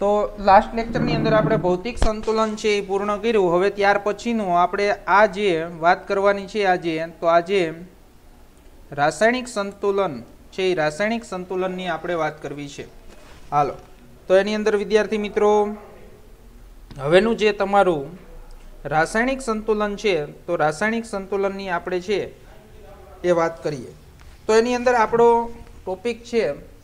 તો લાસ્ટ લેક્ચરની અંદર આપણે ભૌતિક સંતુલન છે એ પૂર્ણ કર્યું. હવે ત્યાર પછીનું આપણે આ જે વાત કરવાની છે આજે, તો આજે રાસાયણિક સંતુલન છે એ રાસાયણિક સંતુલનની આપણે વાત કરવી છે. હાલો. તો એની અંદર વિદ્યાર્થી મિત્રો, હવેનું જે તમારું રાસાયણિક સંતુલન છે, તો રાસાયણિક સંતુલનની આપણે છે એ વાત કરીએ. તો એની અંદર આપણો ટોપિક છે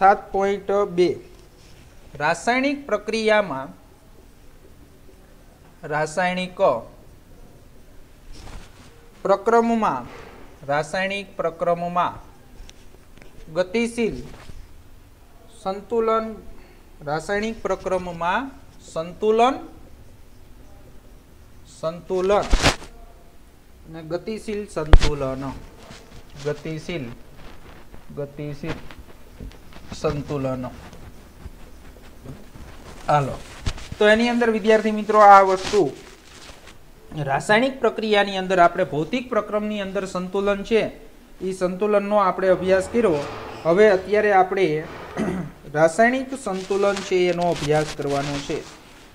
સાત પોઈન્ટ બે. રાસાયણિક પ્રક્રિયામાં રાસાયણિક પ્રક્રમમાં રાસાયણિક પ્રક્રમમાં ગતિશીલ સંતુલન, રાસાયણિક પ્રક્રમમાં સંતુલન સંતુલન અને ગતિશીલ સંતુલન. ગતિશીલ ગતિશીલ. સંતુલન. હાલો. તો એની અંદર, વિદ્યાર્થી મિત્રો, આ વસ્તુ રાસાયણિક પ્રક્રિયાની અંદર આપણે ભૌતિક પ્રક્રમની અંદર સંતુલન છે. એ સંતુલનનો આપણે અભ્યાસ કર્યો. હવે અત્યારે આપણે રાસાયણિક સંતુલન છે એનો અભ્યાસ કરવાનો છે.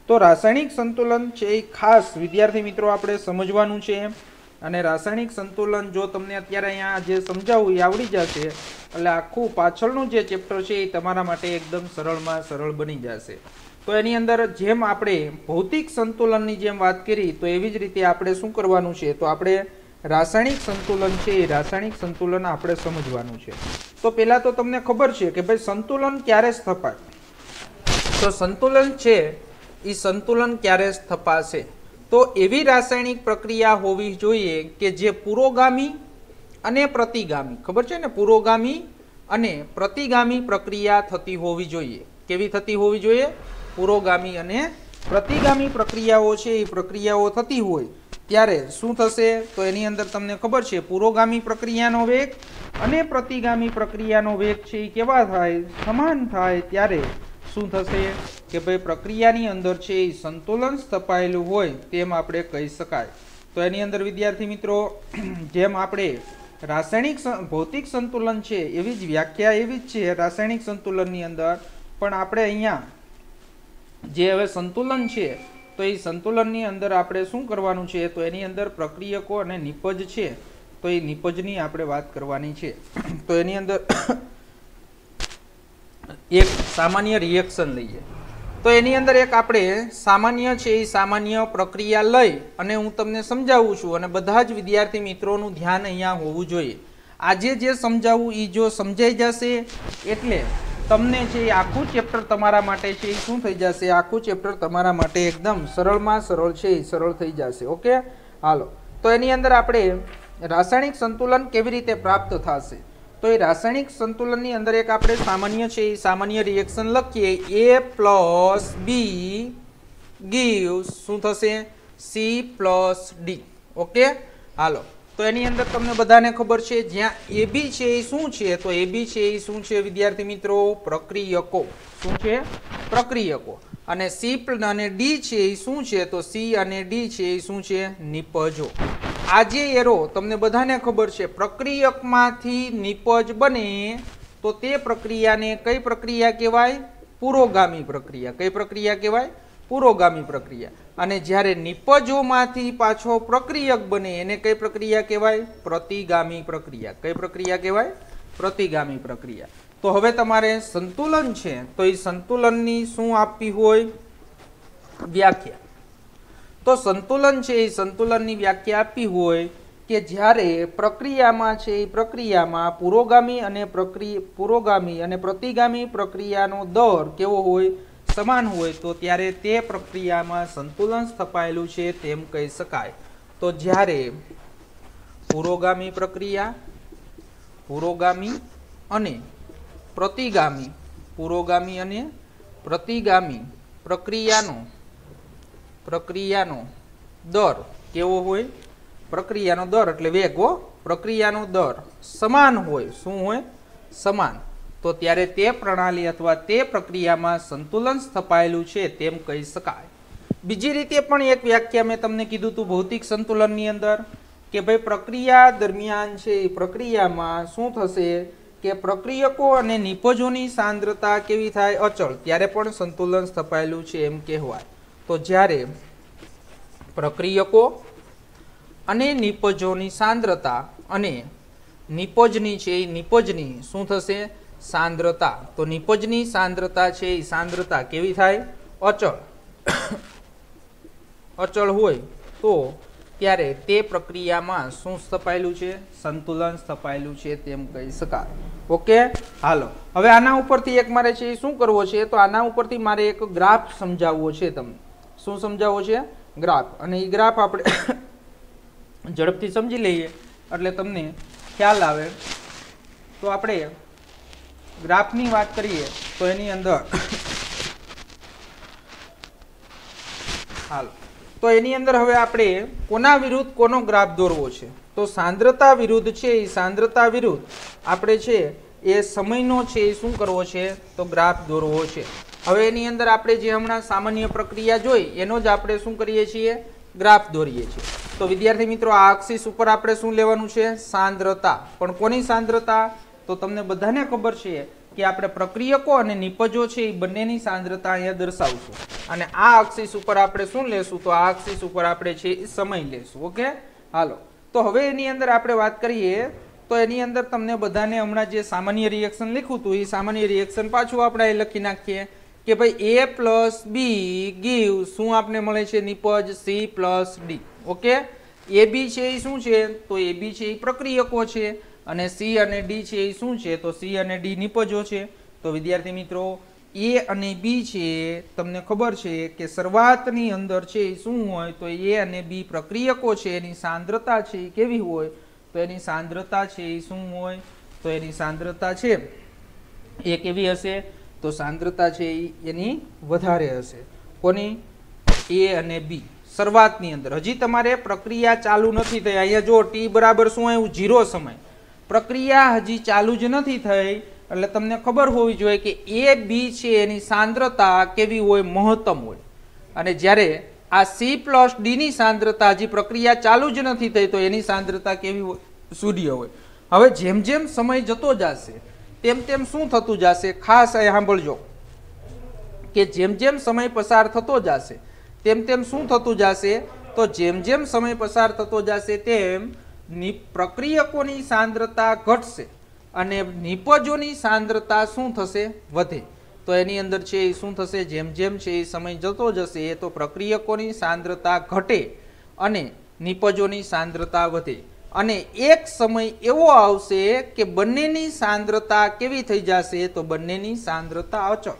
તો રાસાયણિક સંતુલન છે એ ખાસ વિદ્યાર્થી મિત્રો આપણે સમજવાનું છે. અને રાસાયણિક સંતુલન જો તમને અત્યારે અહીંયા જે સમજાવું એ આવડી જશે, એટલે આખું પાછળનું જે ચેપ્ટર છે એ તમારા માટે એકદમ સરળમાં સરળ બની જશે. તો એની અંદર જેમ આપણે ભૌતિક સંતુલનની જેમ વાત કરી, તો એવી જ રીતે આપણે શું કરવાનું છે? તો આપણે રાસાયણિક સંતુલન છે એ રાસાયણિક સંતુલન આપણે સમજવાનું છે. તો પહેલાં તો તમને ખબર છે કે ભાઈ સંતુલન ક્યારે સ્થપાય? તો સંતુલન છે એ સંતુલન ક્યારે સ્થપાશે? તો એવી રાસાયણિક પ્રક્રિયા હોવી જોઈએ કે જે પુરોગામી અને પ્રતિગામી, ખબર છે ને? પુરોગામી અને પ્રતિગામી પ્રક્રિયા થતી હોવી જોઈએ. કેવી થતી હોવી જોઈએ? પુરોગામી અને પ્રતિગામી પ્રક્રિયાઓ છે, એ પ્રક્રિયાઓ થતી હોય. ત્યારે શું થશે? તો એની અંદર તમને ખબર છે, પુરોગામી પ્રક્રિયાનો વેગ અને પ્રતિગામી પ્રક્રિયાનો વેગ છે, એ કેવા થાય? સમાન થાય ત્યારે શું થશે? કે ભાઈ પ્રક્રિયાની અંદર છે એ સંતુલન સ્થપાયેલું હોય તેમ આપણે કહી શકાય. તો એની અંદર વિદ્યાર્થી મિત્રો, જેમ આપણે રાસાયણિક ભૌતિક સંતુલન છે એવી જ વ્યાખ્યા એવી જ છે રાસાયણિક સંતુલનની અંદર. પણ આપણે અહીંયા જે હવે સંતુલન છે, તો એ સંતુલનની અંદર આપણે શું કરવાનું છે? તો એની અંદર પ્રક્રિયકો અને નિપજ છે. તો એ નિપજની આપણે વાત કરવાની છે. તો એની અંદર એક સામાન્ય રિએક્શન લઈએ. તો એની અંદર એક આપણે સામાન્ય છે એ સામાન્ય પ્રક્રિયા લઈ અને હું તમને સમજાવું છું અને બધા જ વિદ્યાર્થી મિત્રોનું ધ્યાન અહીંયા હોવું જોઈએ. આજે જે સમજાવું એ જો સમજાઈ જશે એટલે તમને એ આખું ચેપ્ટર તમારા માટે છે એ શું થઈ જશે? આખું ચેપ્ટર તમારા માટે એકદમ સરળમાં સરળ છે એ સરળ થઈ જશે, ઓકે? હાલો. તો એની અંદર આપણે રાસાયણિક સંતુલન કેવી રીતે પ્રાપ્ત થશે? તો એ રાસાયણિક સંતુલનની અંદર એક આપણે સામાન્ય છે, એ સામાન્ય રિએક્શન લખીએ. એ પ્લસ બી ગીવ શું થશે? સી પ્લસ ડી ઓકે હાલો. તો એની અંદર તમને બધાને ખબર છે, જ્યાં એ બી છે, એ શું છે? તો એ બી છે, એ શું છે, વિદ્યાર્થી મિત્રો? પ્રક્રિયકો. શું છે? પ્રક્રિયકો. અને સી અને ડી છે, એ શું છે? તો સી અને ડી છે, એ શું છે? નિપજો. આ જે એરો, તમને બધાને ખબર છે, પ્રક્રિયકમાંથી નિપજ બને તો તે પ્રક્રિયાને કઈ પ્રક્રિયા કહેવાય? પુરોગામી પ્રક્રિયા. કઈ પ્રક્રિયા કહેવાય? પુરોગામી પ્રક્રિયા. અને જ્યારે નિપજોમાંથી પાછો પ્રક્રિયક બને, એને કઈ પ્રક્રિયા કહેવાય? પ્રતિગામી પ્રક્રિયા. કઈ પ્રક્રિયા કહેવાય? પ્રતિગામી પ્રક્રિયા. તો હવે તમારે સંતુલન છે, તો એ સંતુલનની શું આપવી હોય? વ્યાખ્યા. તો સંતુલન છે, એ સંતુલનની વ્યાખ્યા આપી હોય કે જ્યારે પ્રક્રિયામાં છે, એ પ્રક્રિયામાં પુરોગામી અને પ્રક્રિયા પુરોગામી અને પ્રતિગામી પ્રક્રિયાનો દર કેવો હોય, સમાન હોય, તો ત્યારે તે પ્રક્રિયામાં સંતુલન સ્થપાયેલું છે તેમ કહી શકાય. તો જ્યારે પુરોગામી પ્રક્રિયા, પુરોગામી અને પ્રતિગામી, પુરોગામી અને પ્રતિગામી પ્રક્રિયાનો પ્રક્રિયાનો દર કેવો હોય? પ્રક્રિયાનો દર એટલે વેગ હો. પ્રક્રિયાનો દર સમાન હોય. શું હોય? સમાન. તો ત્યારે તે પ્રણાલી અથવા તે પ્રક્રિયામાં સંતુલન સ્થપાયેલું છે તેમ કહી શકાય. બીજી રીતે પણ એક વ્યાખ્યા મેં તમને કીધું હતું ભૌતિક સંતુલનની અંદર કે ભાઈ પ્રક્રિયા દરમિયાન છે એ પ્રક્રિયામાં શું થશે કે પ્રક્રિયકો અને નિપજોની સાંદ્રતા કેવી થાય? અચળ. ત્યારે પણ સંતુલન સ્થપાયેલું છે એમ કહેવાય. તો જ્યારે પ્રક્રિયકો અને નિપજોની સાંદ્રતા અને નિપજની છે એ નિપજની શું થશે? સાંદ્રતા. તો નિપજની સાંદ્રતા છે એ સાંદ્રતા કેવી થાય? અચળ. અચળ હોય તો ત્યારે તે પ્રક્રિયામાં શું સ્થપાયેલું છે? સંતુલન સ્થપાયેલું છે તેમ કહી શકાય. ઓકે હાલો. હવે આના ઉપરથી એક મારે છે એ શું કરવો છે? તો આના ઉપરથી મારે એક ગ્રાફ સમજાવવો છે તમને. શું સમજાવવો છે? ગ્રાફ. અને એ ગ્રાફ આપણે ઝડપથી સમજી લઈએ. એટલે તમને ખ્યાલ આવે. તો આપણે ગ્રાફની વાત કરીએ, તો એની અંદર હાલ. તો એની અંદર હવે આપણે કોના વિરુદ્ધ કોનો ગ્રાફ દોરવો છે? તો સાંદ્રતા વિરુદ્ધ છે એ સાંદ્રતા વિરુદ્ધ આપણે છે, એ સમયનો છે એ શું કરવો છે? તો ગ્રાફ દોરવો છે. હવે એની અંદર આપણે જે હમણાં સામાન્ય પ્રક્રિયા જોઈ, એનો જ આપણે શું કરીએ છીએ? ગ્રાફ દોરીએ છીએ. તો વિદ્યાર્થી મિત્રો, આ અક્ષિસ ઉપર આપણે શું લેવાનું છે? સાંદ્રતા. પણ કોની સાંદ્રતા? તો તમને બધાને ખબર છે કે આપણે પ્રક્રિયકો અને નિપજો છે એ બંનેની સાંદ્રતા અહીંયા દર્શાવશું. અને આ અક્ષિસ ઉપર આપણે શું લેશું? તો આ અક્ષિસ ઉપર આપણે છે એ સમય લેશું, ઓકે? હાલો. તો હવે એની અંદર આપણે વાત કરીએ, તો એની અંદર તમને બધાને હમણાં જે સામાન્ય રિએક્શન લખ્યું હતું, એ સામાન્ય રિએક્શન પાછું આપણે લખી નાખીએ. કે ભાઈ એ પ્લસ બી ગીવ શું આપને મળે છે? નિપજ C plus D okay? A B છે એ શું છે? તો એ બી છે એ પ્રક્રિયકો છે. અને સી અને ડી છે એ શું છે? તો સી અને ડી નિપજો છે. તો વિદ્યાર્થી મિત્રો એ અને બી છે, તમને ખબર છે કે શરૂઆતની અંદર છે એ શું હોય? તો એ અને બી પ્રક્રિયકો છે, એની સાંદ્રતા છે એ કેવી હોય? તો એની સાંદ્રતા છે એ શું હોય? તો એની સાંદ્રતા છે એ કેવી હશે? તો સાંદ્રતા છે એની વધારે હશે. કોની? એ અને બી. શરૂઆતની અંદર. હજી તમારે પ્રક્રિયા ચાલુ નથી થઈ. અહીંયા જો ટી બરાબર શું આવ્યું? ઝીરો સમય. પ્રક્રિયા હજી ચાલુ જ નથી થઈ. એટલે તમને ખબર હોવી જોઈએ કે એ, બી છે એની સાંદ્રતા કેવી હોય? મહત્તમ હોય. અને જ્યારે આ સી પ્લસ ડીની સાંદ્રતા હજી પ્રક્રિયા ચાલુ જ નથી થઈ, તો એની સાંદ્રતા કેવી હોય? સૂર્ય હોય. હવે જેમ જેમ સમય જતો જશે તેમ તેમ શું થતું જશે? ખાસ એ સાંભળજો. કે જેમ જેમ સમય પસાર થતો જશે, તેમ તેમ શું થતું જશે? તો જેમ જેમ સમય પસાર થતો જશે, તેમ પ્રક્રિયકોની સાંદ્રતા ઘટશે અને નિપજોની સાંદ્રતા શું થશે? વધે. તો એની અંદર છે એ શું થશે? જેમ જેમ છે એ સમય જતો જશે, એ તો પ્રક્રિયકોની સાંદ્રતા ઘટે અને નિપજોની સાંદ્રતા વધે. અને એક સમય એવો આવશે કે બંનેની સાંદ્રતા કેવી થઈ જશે તો બંનેની સાંદ્રતા અચળ.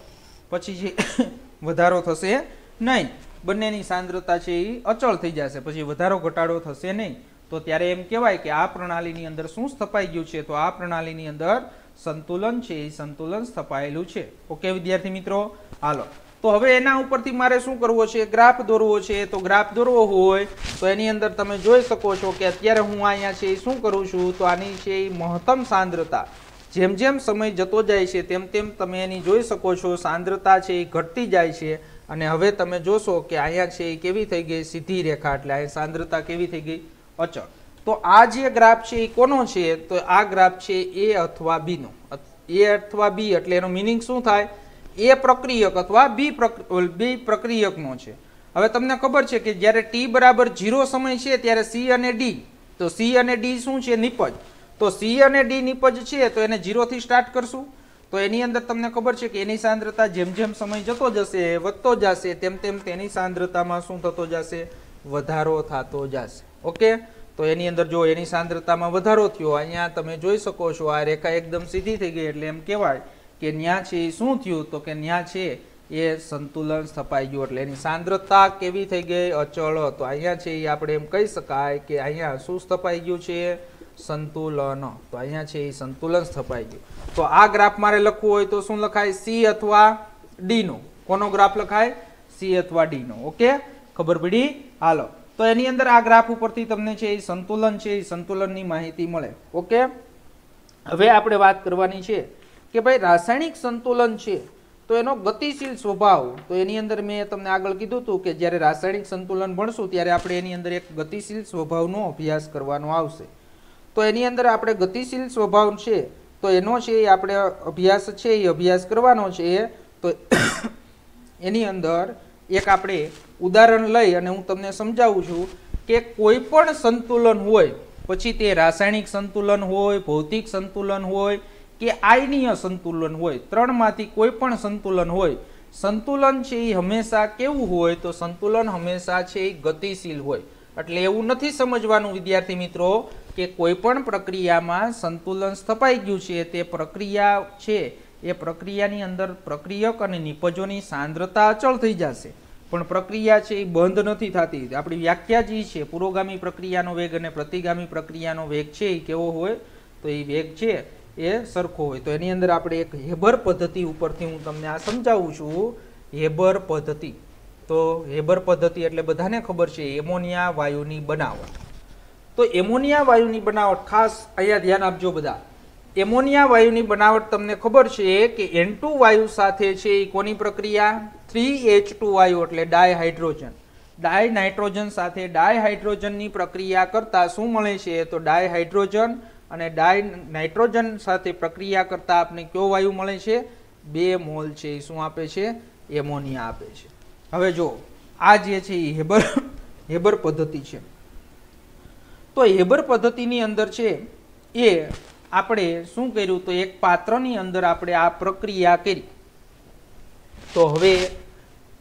પછી જે વધારો થશે નહીં. બંનેની સાંદ્રતા છે એ અચળ થઈ જશે. પછી વધારો ઘટાડો થશે નહીં. તો ત્યારે એમ કહેવાય કે આ પ્રણાલીની અંદર શું સ્થપાઈ ગયું છે? તો આ પ્રણાલીની અંદર સંતુલન છે. એ સંતુલન સ્થપાયેલું છે. ઓકે, વિદ્યાર્થી મિત્રો? હાલો. તો હવે એના ઉપરથી મારે શું કરવો છે? ગ્રાફ દોરવો છે. તો ગ્રાફ દોરવો હોય તો એની અંદર તમે જોઈ શકો છો કે અત્યારે હું અહીંયા છે એ શું કરું છું? તો આની છે એ મહત્તમ સાંદ્રતા. જેમ જેમ સમય જતો જાય છે, તેમ તેમ તમે એની જોઈ શકો છો સાંદ્રતા છે એ ઘટતી જાય છે. અને હવે તમે જોશો કે અહીંયા છે એ કેવી થઈ ગઈ? સીધી રેખા. એટલે અહીં સાંદ્રતા કેવી થઈ ગઈ? અચળ. તો આ જે ગ્રાફ છે એ કોનો છે? તો આ ગ્રાફ છે એ અથવા બીનો. એ અથવા બી, એટલે એનો મિનિંગ શું થાય? એ પ્રક્રિયક અથવા બી બી પ્રક્રિયકનો છે. હવે તમને ખબર છે કે જ્યારે ટી બરાબર ઝીરો સમય છે ત્યારે સી અને ડી. તો સી અને ડી શું છે? નિપજ. તો સી અને ડી નિપજ છે તો એને ઝીરોથી સ્ટાર્ટ કરશું. તો એની અંદર તમને ખબર છે કે એની સાંદ્રતા જેમ જેમ સમય જતો જશે, વધતો જશે, તેમ તેમ તેની સાંદ્રતામાં શું થતો જશે? વધારો થતો જશે. ઓકે? તો એની અંદર જો એની સાંદ્રતામાં વધારો થયો, અહીંયા તમે જોઈ શકો છો, આ રેખા એકદમ સીધી થઈ ગઈ એટલે એમ કહેવાય કે ન્યા છે એ શું થયું? તો કે ન્યા છે એ સંતુલન સ્થપાઈ ગયું. એટલે એની સાંદ્રતા કેવી થઈ ગઈ? અચળ. તો અહીંયા છે એ આપણે એમ કહી શકાય કે અહીંયા શું સ્થપાઈ ગયું છે? સંતુલન. તો અહીંયા છે એ સંતુલન સ્થપાઈ ગયું. તો આ ગ્રાફ મારે લખવું હોય તો શું લખાય? સી અથવા ડી નો કોનો ગ્રાફ લખાય? સી અથવા ડી નો ઓકે? ખબર પડી? હાલો. તો એની અંદર આ ગ્રાફ ઉપરથી તમને છે એ સંતુલન છે એ સંતુલનની માહિતી મળે. ઓકે? હવે આપણે વાત કરવાની છે કે ભાઈ રાસાયણિક સંતુલન છે, તો એનો ગતિશીલ સ્વભાવ, તો એની અંદર મેં તમને આગળ કીધું હતું કે જ્યારે રાસાયણિક સંતુલન ભણશું ત્યારે આપણે એની અંદર એક ગતિશીલ સ્વભાવનો અભ્યાસ કરવાનો આવશે. તો એની અંદર આપણે ગતિશીલ સ્વભાવ છે, તો એનો છે એ આપણે અભ્યાસ છે, એ અભ્યાસ કરવાનો છે, તો એની અંદર એક આપણે ઉદાહરણ લઈ અને હું તમને સમજાવું છું કે કોઈ પણ સંતુલન હોય, પછી તે રાસાયણિક સંતુલન હોય, ભૌતિક સંતુલન હોય કે આયનીય સંતુલન હોય, ત્રણમાંથી કોઈ પણ સંતુલન હોય, સંતુલન છે એ હંમેશા કેવું હોય તો સંતુલન હંમેશા છે એ ગતિશીલ હોય. એટલે એવું નથી સમજવાનું, વિદ્યાર્થી મિત્રો, કે કોઈ પણ પ્રક્રિયામાં સંતુલન સ્થપાઈ ગયું છે, તે પ્રક્રિયા છે, એ પ્રક્રિયાની અંદર પ્રક્રિયક અને નિપજોની સાંદ્રતા અચળ થઈ જશે. પણ પ્રક્રિયા છે એ બંધ નથી થતી. આપણી વ્યાખ્યા જે છે, પુરોગામી પ્રક્રિયાનો વેગ અને પ્રતિગામી પ્રક્રિયાનો વેગ છે એ કેવો હોય તો એ વેગ છે એ સરખો હોય. તો એની અંદર આપણે એક હેબર પદ્ધતિ ઉપરથી હું તમને આ સમજાવું છું. હેબર પદ્ધતિ. તો હેબર પદ્ધતિ એટલે બધાને ખબર છે એમોનિયા વાયુની બનાવટ. તો એમોનિયા વાયુની બનાવટ ખાસ અહીંયા ધ્યાન આપજો બધા. એમોનિયા વાયુની બનાવટ તમને ખબર છે કે એન વાયુ સાથે છે એ કોની પ્રક્રિયા? થ્રી એચ ટુ વાયુ એટલે ડાય હાઇડ્રોજન ડાય નાઇટ્રોજન સાથે ડાય હાઇડ્રોજનની પ્રક્રિયા કરતાં શું મળે છે? તો ડાય હાઇડ્રોજન અને ડાય નાઇટ્રોજન સાથે પ્રક્રિયા કરતાં આપણે કયો વાયુ મળે છે? બે મોલ છે. એ શું આપે છે? એમોનિયા આપે છે. હવે જો, આ જે છે એ હેબર હેબર પદ્ધતિ છે. તો હેબર પદ્ધતિની અંદર છે એ આપણે શું કર્યું? તો એક પાત્રની અંદર આપણે આ પ્રક્રિયા કરી. તો હવે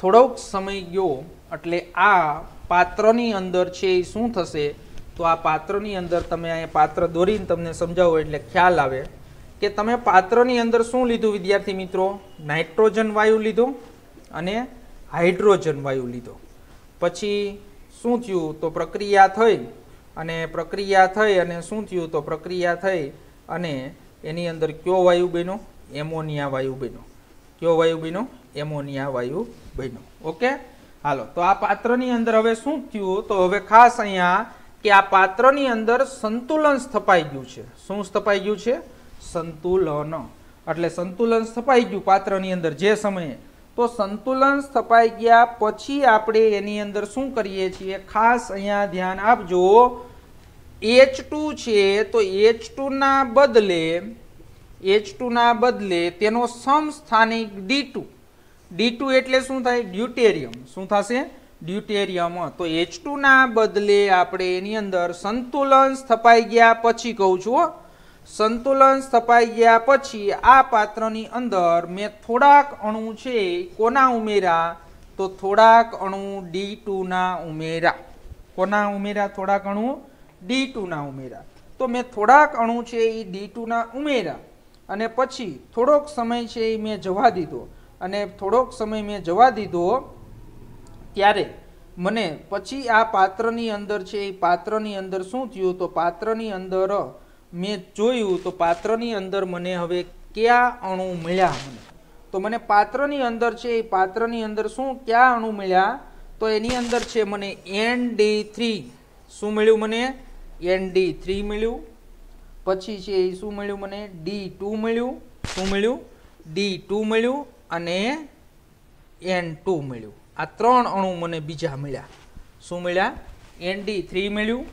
થોડોક સમય ગયો, એટલે આ પાત્રની અંદર છે એ શું થશે? તો આ પાત્રની અંદર તમે અહીંયા પાત્ર દોરીને તમને સમજાવો એટલે ખ્યાલ આવે કે તમે પાત્રની અંદર શું લીધું વિદ્યાર્થી મિત્રો? નાઇટ્રોજન વાયુ લીધો અને હાઇડ્રોજન વાયુ લીધો. પછી શું થયું? તો પ્રક્રિયા થઈ અને પ્રક્રિયા થઈ અને શું થયું? તો પ્રક્રિયા થઈ અને એની અંદર કયો વાયુ બન્યો? એમોનિયા વાયુ બન્યો. કયો વાયુ બન્યો? એમોનિયા વાયુ બન્યો. ઓકે? હાલો, તો આ પાત્રની અંદર હવે શું થયું? તો હવે ખાસ અહીંયા કે આ પાત્રની અંદર સંતુલન સ્થપાઈ ગયું છે. શું સ્થપાઈ ગયું છે? સંતુલન. એટલે સંતુલન સ્થપાઈ ગયું પાત્રની અંદર જે સમયે. તો સંતુલન સ્થપાઈ ગયા પછી આપણે એની અંદર શું કરીએ છીએ? ખાસ અહીંયા ધ્યાન આપજો. એચ છે તો એચ ટુના બદલે એચ ના બદલે તેનો સમસ્થાનિક ડી ટુ એટલે શું થાય? ડ્યુટેરિયમ. શું થશે? ડ્યુટેરિયમ. તો એચ ટુના બદલે આપણે એની અંદર સંતુલન સ્થપાઈ ગયા પછી કહું છું. સંતુલન સ્થપાઈ ગયા પછી આ પાત્રની અંદર મેં થોડાક અણુ છે કોના ઉમેરા? તો થોડાક અણુ ડી ટુના ઉમેરા. કોના ઉમેરા? થોડાક અણુ ડી ટુના ઉમેરા. તો મેં થોડાક અણુ છે એ ડી ટુના ઉમેરા. અને પછી થોડોક સમય છે એ મેં જવા દીધો. અને થોડોક સમય મેં જવા દીધો ત્યારે મને પછી આ પાત્રની અંદર છે, એ પાત્રની અંદર શું થયું? તો પાત્રની અંદર મેં જોયું, તો પાત્રની અંદર મને હવે કયા અણુ મળ્યા મને? તો મને પાત્રની અંદર છે, એ પાત્રની અંદર શું કયા અણુ મળ્યા? તો એની અંદર છે, મને એન ડી થ્રી શું મળ્યું મને? એન ડી થ્રી મળ્યું. પછી છે, એ શું મળ્યું મને? ડી ટુ મળ્યું. શું મળ્યું? ડી ટુ મળ્યું અને એન ટુ મળ્યું. આ ત્રણ અણુ મને બીજા મળ્યા. શું મળ્યા? એન ડી થ્રી મળ્યું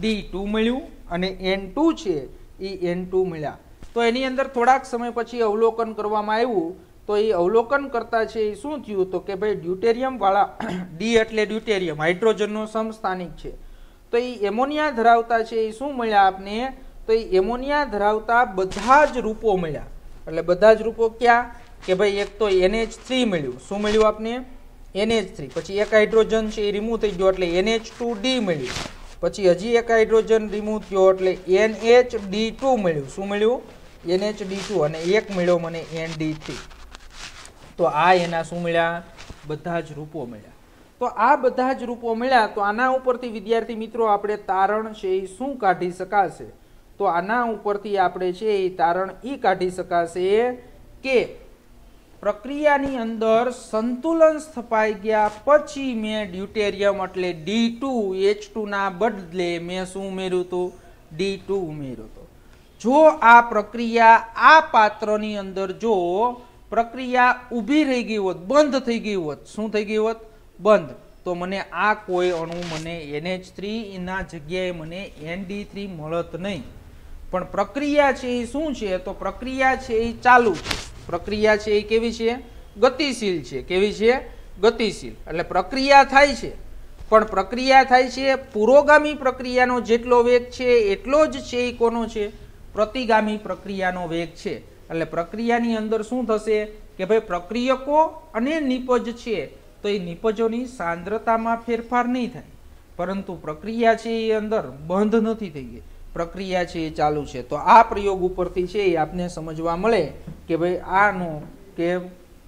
ડી ટુ મળ્યું અને એન ટુ છે એ એન ટુ મળ્યા. તો એની અંદર થોડાક સમય પછી અવલોકન કરવામાં આવ્યું. તો એ અવલોકન કરતા છે એ શું થયું? તો કે ભાઈ ડ્યુટેરિયમવાળા ડી એટલે ડ્યુટેરિયમ હાઇડ્રોજનનો સમસ્થાનિક છે. તો એ એમોનિયા ધરાવતા છે એ શું મળ્યા આપને? તો એ એમોનિયા ધરાવતા બધા જ રૂપો મળ્યા. એટલે બધા જ રૂપો ક્યાં? કે ભાઈ એક તો એનએચ થ્રી મળ્યું. શું મળ્યું આપને? એનએચ થ્રી પછી એક હાઇડ્રોજન છે, એ રિમૂવ થઈ ગયો એટલે એનએચ ટુ ડી મળ્યું. પછી હજી એક હાઇડ્રોજન રિમૂવ થયો એટલે એનએચ ડી ટુ મળ્યું. શું મળ્યું? એનએચ ડી ટુ અને એક મળ્યો મને એન ડી થ્રી તો આ એના શું મળ્યા? બધા જ રૂપો મળ્યા. તો આ બધા જ રૂપો મળ્યા, તો આના ઉપરથી વિદ્યાર્થી મિત્રો આપણે તારણ છે એ શું કાઢી શકાશે? તો આના ઉપરથી આપણે છે એ તારણ એ કાઢી શકાશે કે પ્રક્રિયાની અંદર સંતુલન સ્થપાઈ ગયા પછી મેં ડ્યુટેરિયમ એટલે ડી ટુ એચ ટુના બદલે મેં શું ઉમેર્યું હતું? ડી ટુ ઉમેર્યું હતું. જો આ પ્રક્રિયા આ પાત્રની અંદર જો પ્રક્રિયા ઊભી રહી ગઈ હોત, બંધ થઈ ગઈ હોત, શું થઈ ગઈ હોત? બંધ. તો મને આ કોઈ અણુ, મને એનએચ થ્રી એના જગ્યાએ મને એનડી થ્રી મળત નહીં. પણ પ્રક્રિયા છે એ શું છે? તો પ્રક્રિયા છે એ ચાલુ છે. પ્રક્રિયા છે એ કેવી છે? ગતિશીલ છે. કેવી છે? ગતિશીલ. એટલે પ્રક્રિયા થાય છે. પણ પ્રક્રિયા થાય છે, પુરોગામી પ્રક્રિયાનો જેટલો વેગ છે, એટલો જ છે એ કોનો છે? પ્રતિગામી પ્રક્રિયાનો વેગ છે. એટલે પ્રક્રિયાની અંદર શું થશે કે ભાઈ પ્રક્રિયકો અને નિપજ છે, તો એ નિપજોની સાંદ્રતામાં ફેરફાર નહીં થાય. પરંતુ પ્રક્રિયા છે એ અંદર બંધ નથી થઈ ગઈ. પ્રક્રિયા છે એ ચાલુ છે. તો આ પ્રયોગ ઉપરથી છે એ આપને સમજવા મળે કે ભાઈ આનો કે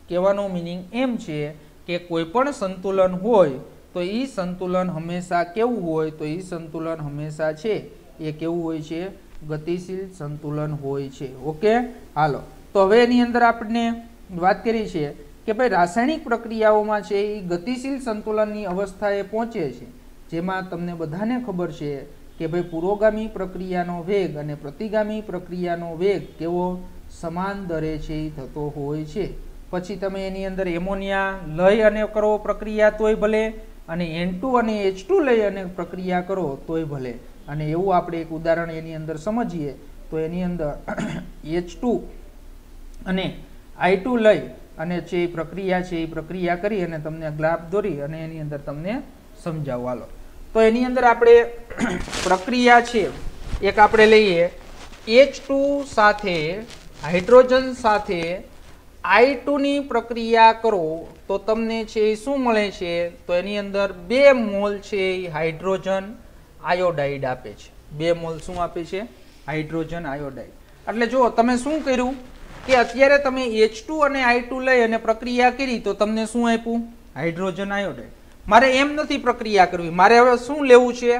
કહેવાનો મિનિંગ એમ છે કે કોઈ પણ સંતુલન હોય તો એ સંતુલન હંમેશા કેવું હોય તો એ સંતુલન હંમેશા છે. એ કેવું હોય છે? ગતિશીલ સંતુલન હોય છે. ઓકે? હાલો. તો હવે એની અંદર આપણે વાત કરી છે કે ભાઈ રાસાયણિક પ્રક્રિયાઓમાં છે એ ગતિશીલ સંતુલનની અવસ્થાએ પહોંચે છે. જેમાં તમને બધાને ખબર છે કે ભાઈ પુરોગામી પ્રક્રિયાનો વેગ અને પ્રતિગામી પ્રક્રિયાનો વેગ કેવો સમાન દરે છે થતો હોય છે. પછી તમે એની અંદર એમોનિયા લઈ અને કરો પ્રક્રિયા તોય ભલે અને એન અને એચ લઈ અને પ્રક્રિયા કરો તોય ભલે. અને એવું આપણે એક ઉદાહરણ એની અંદર સમજીએ તો એની અંદર એચ અને આઈ લઈ અને જે પ્રક્રિયા છે એ પ્રક્રિયા કરી અને તમને ગ્લાફ દોરી અને એની અંદર તમને સમજાવવા તો એની અંદર આપણે પ્રક્રિયા છે, એક આપણે લઈએ. એચ ટુ સાથે, હાઇડ્રોજન સાથે આઈ ટુની પ્રક્રિયા કરો, તો તમને છે એ શું મળે છે? તો એની અંદર બે મોલ છે એ હાઇડ્રોજન આયોડાઇડ આપે છે. બે મોલ શું આપે છે? Hydrogen iodide. એટલે જો તમે શું કર્યું? કે અત્યારે તમે એચ અને આઈ લઈ અને પ્રક્રિયા કરી, તો તમને શું આપ્યું? Hydrogen iodide. મારે એમ નથી પ્રક્રિયા કરવી. મારે હવે શું લેવું છે?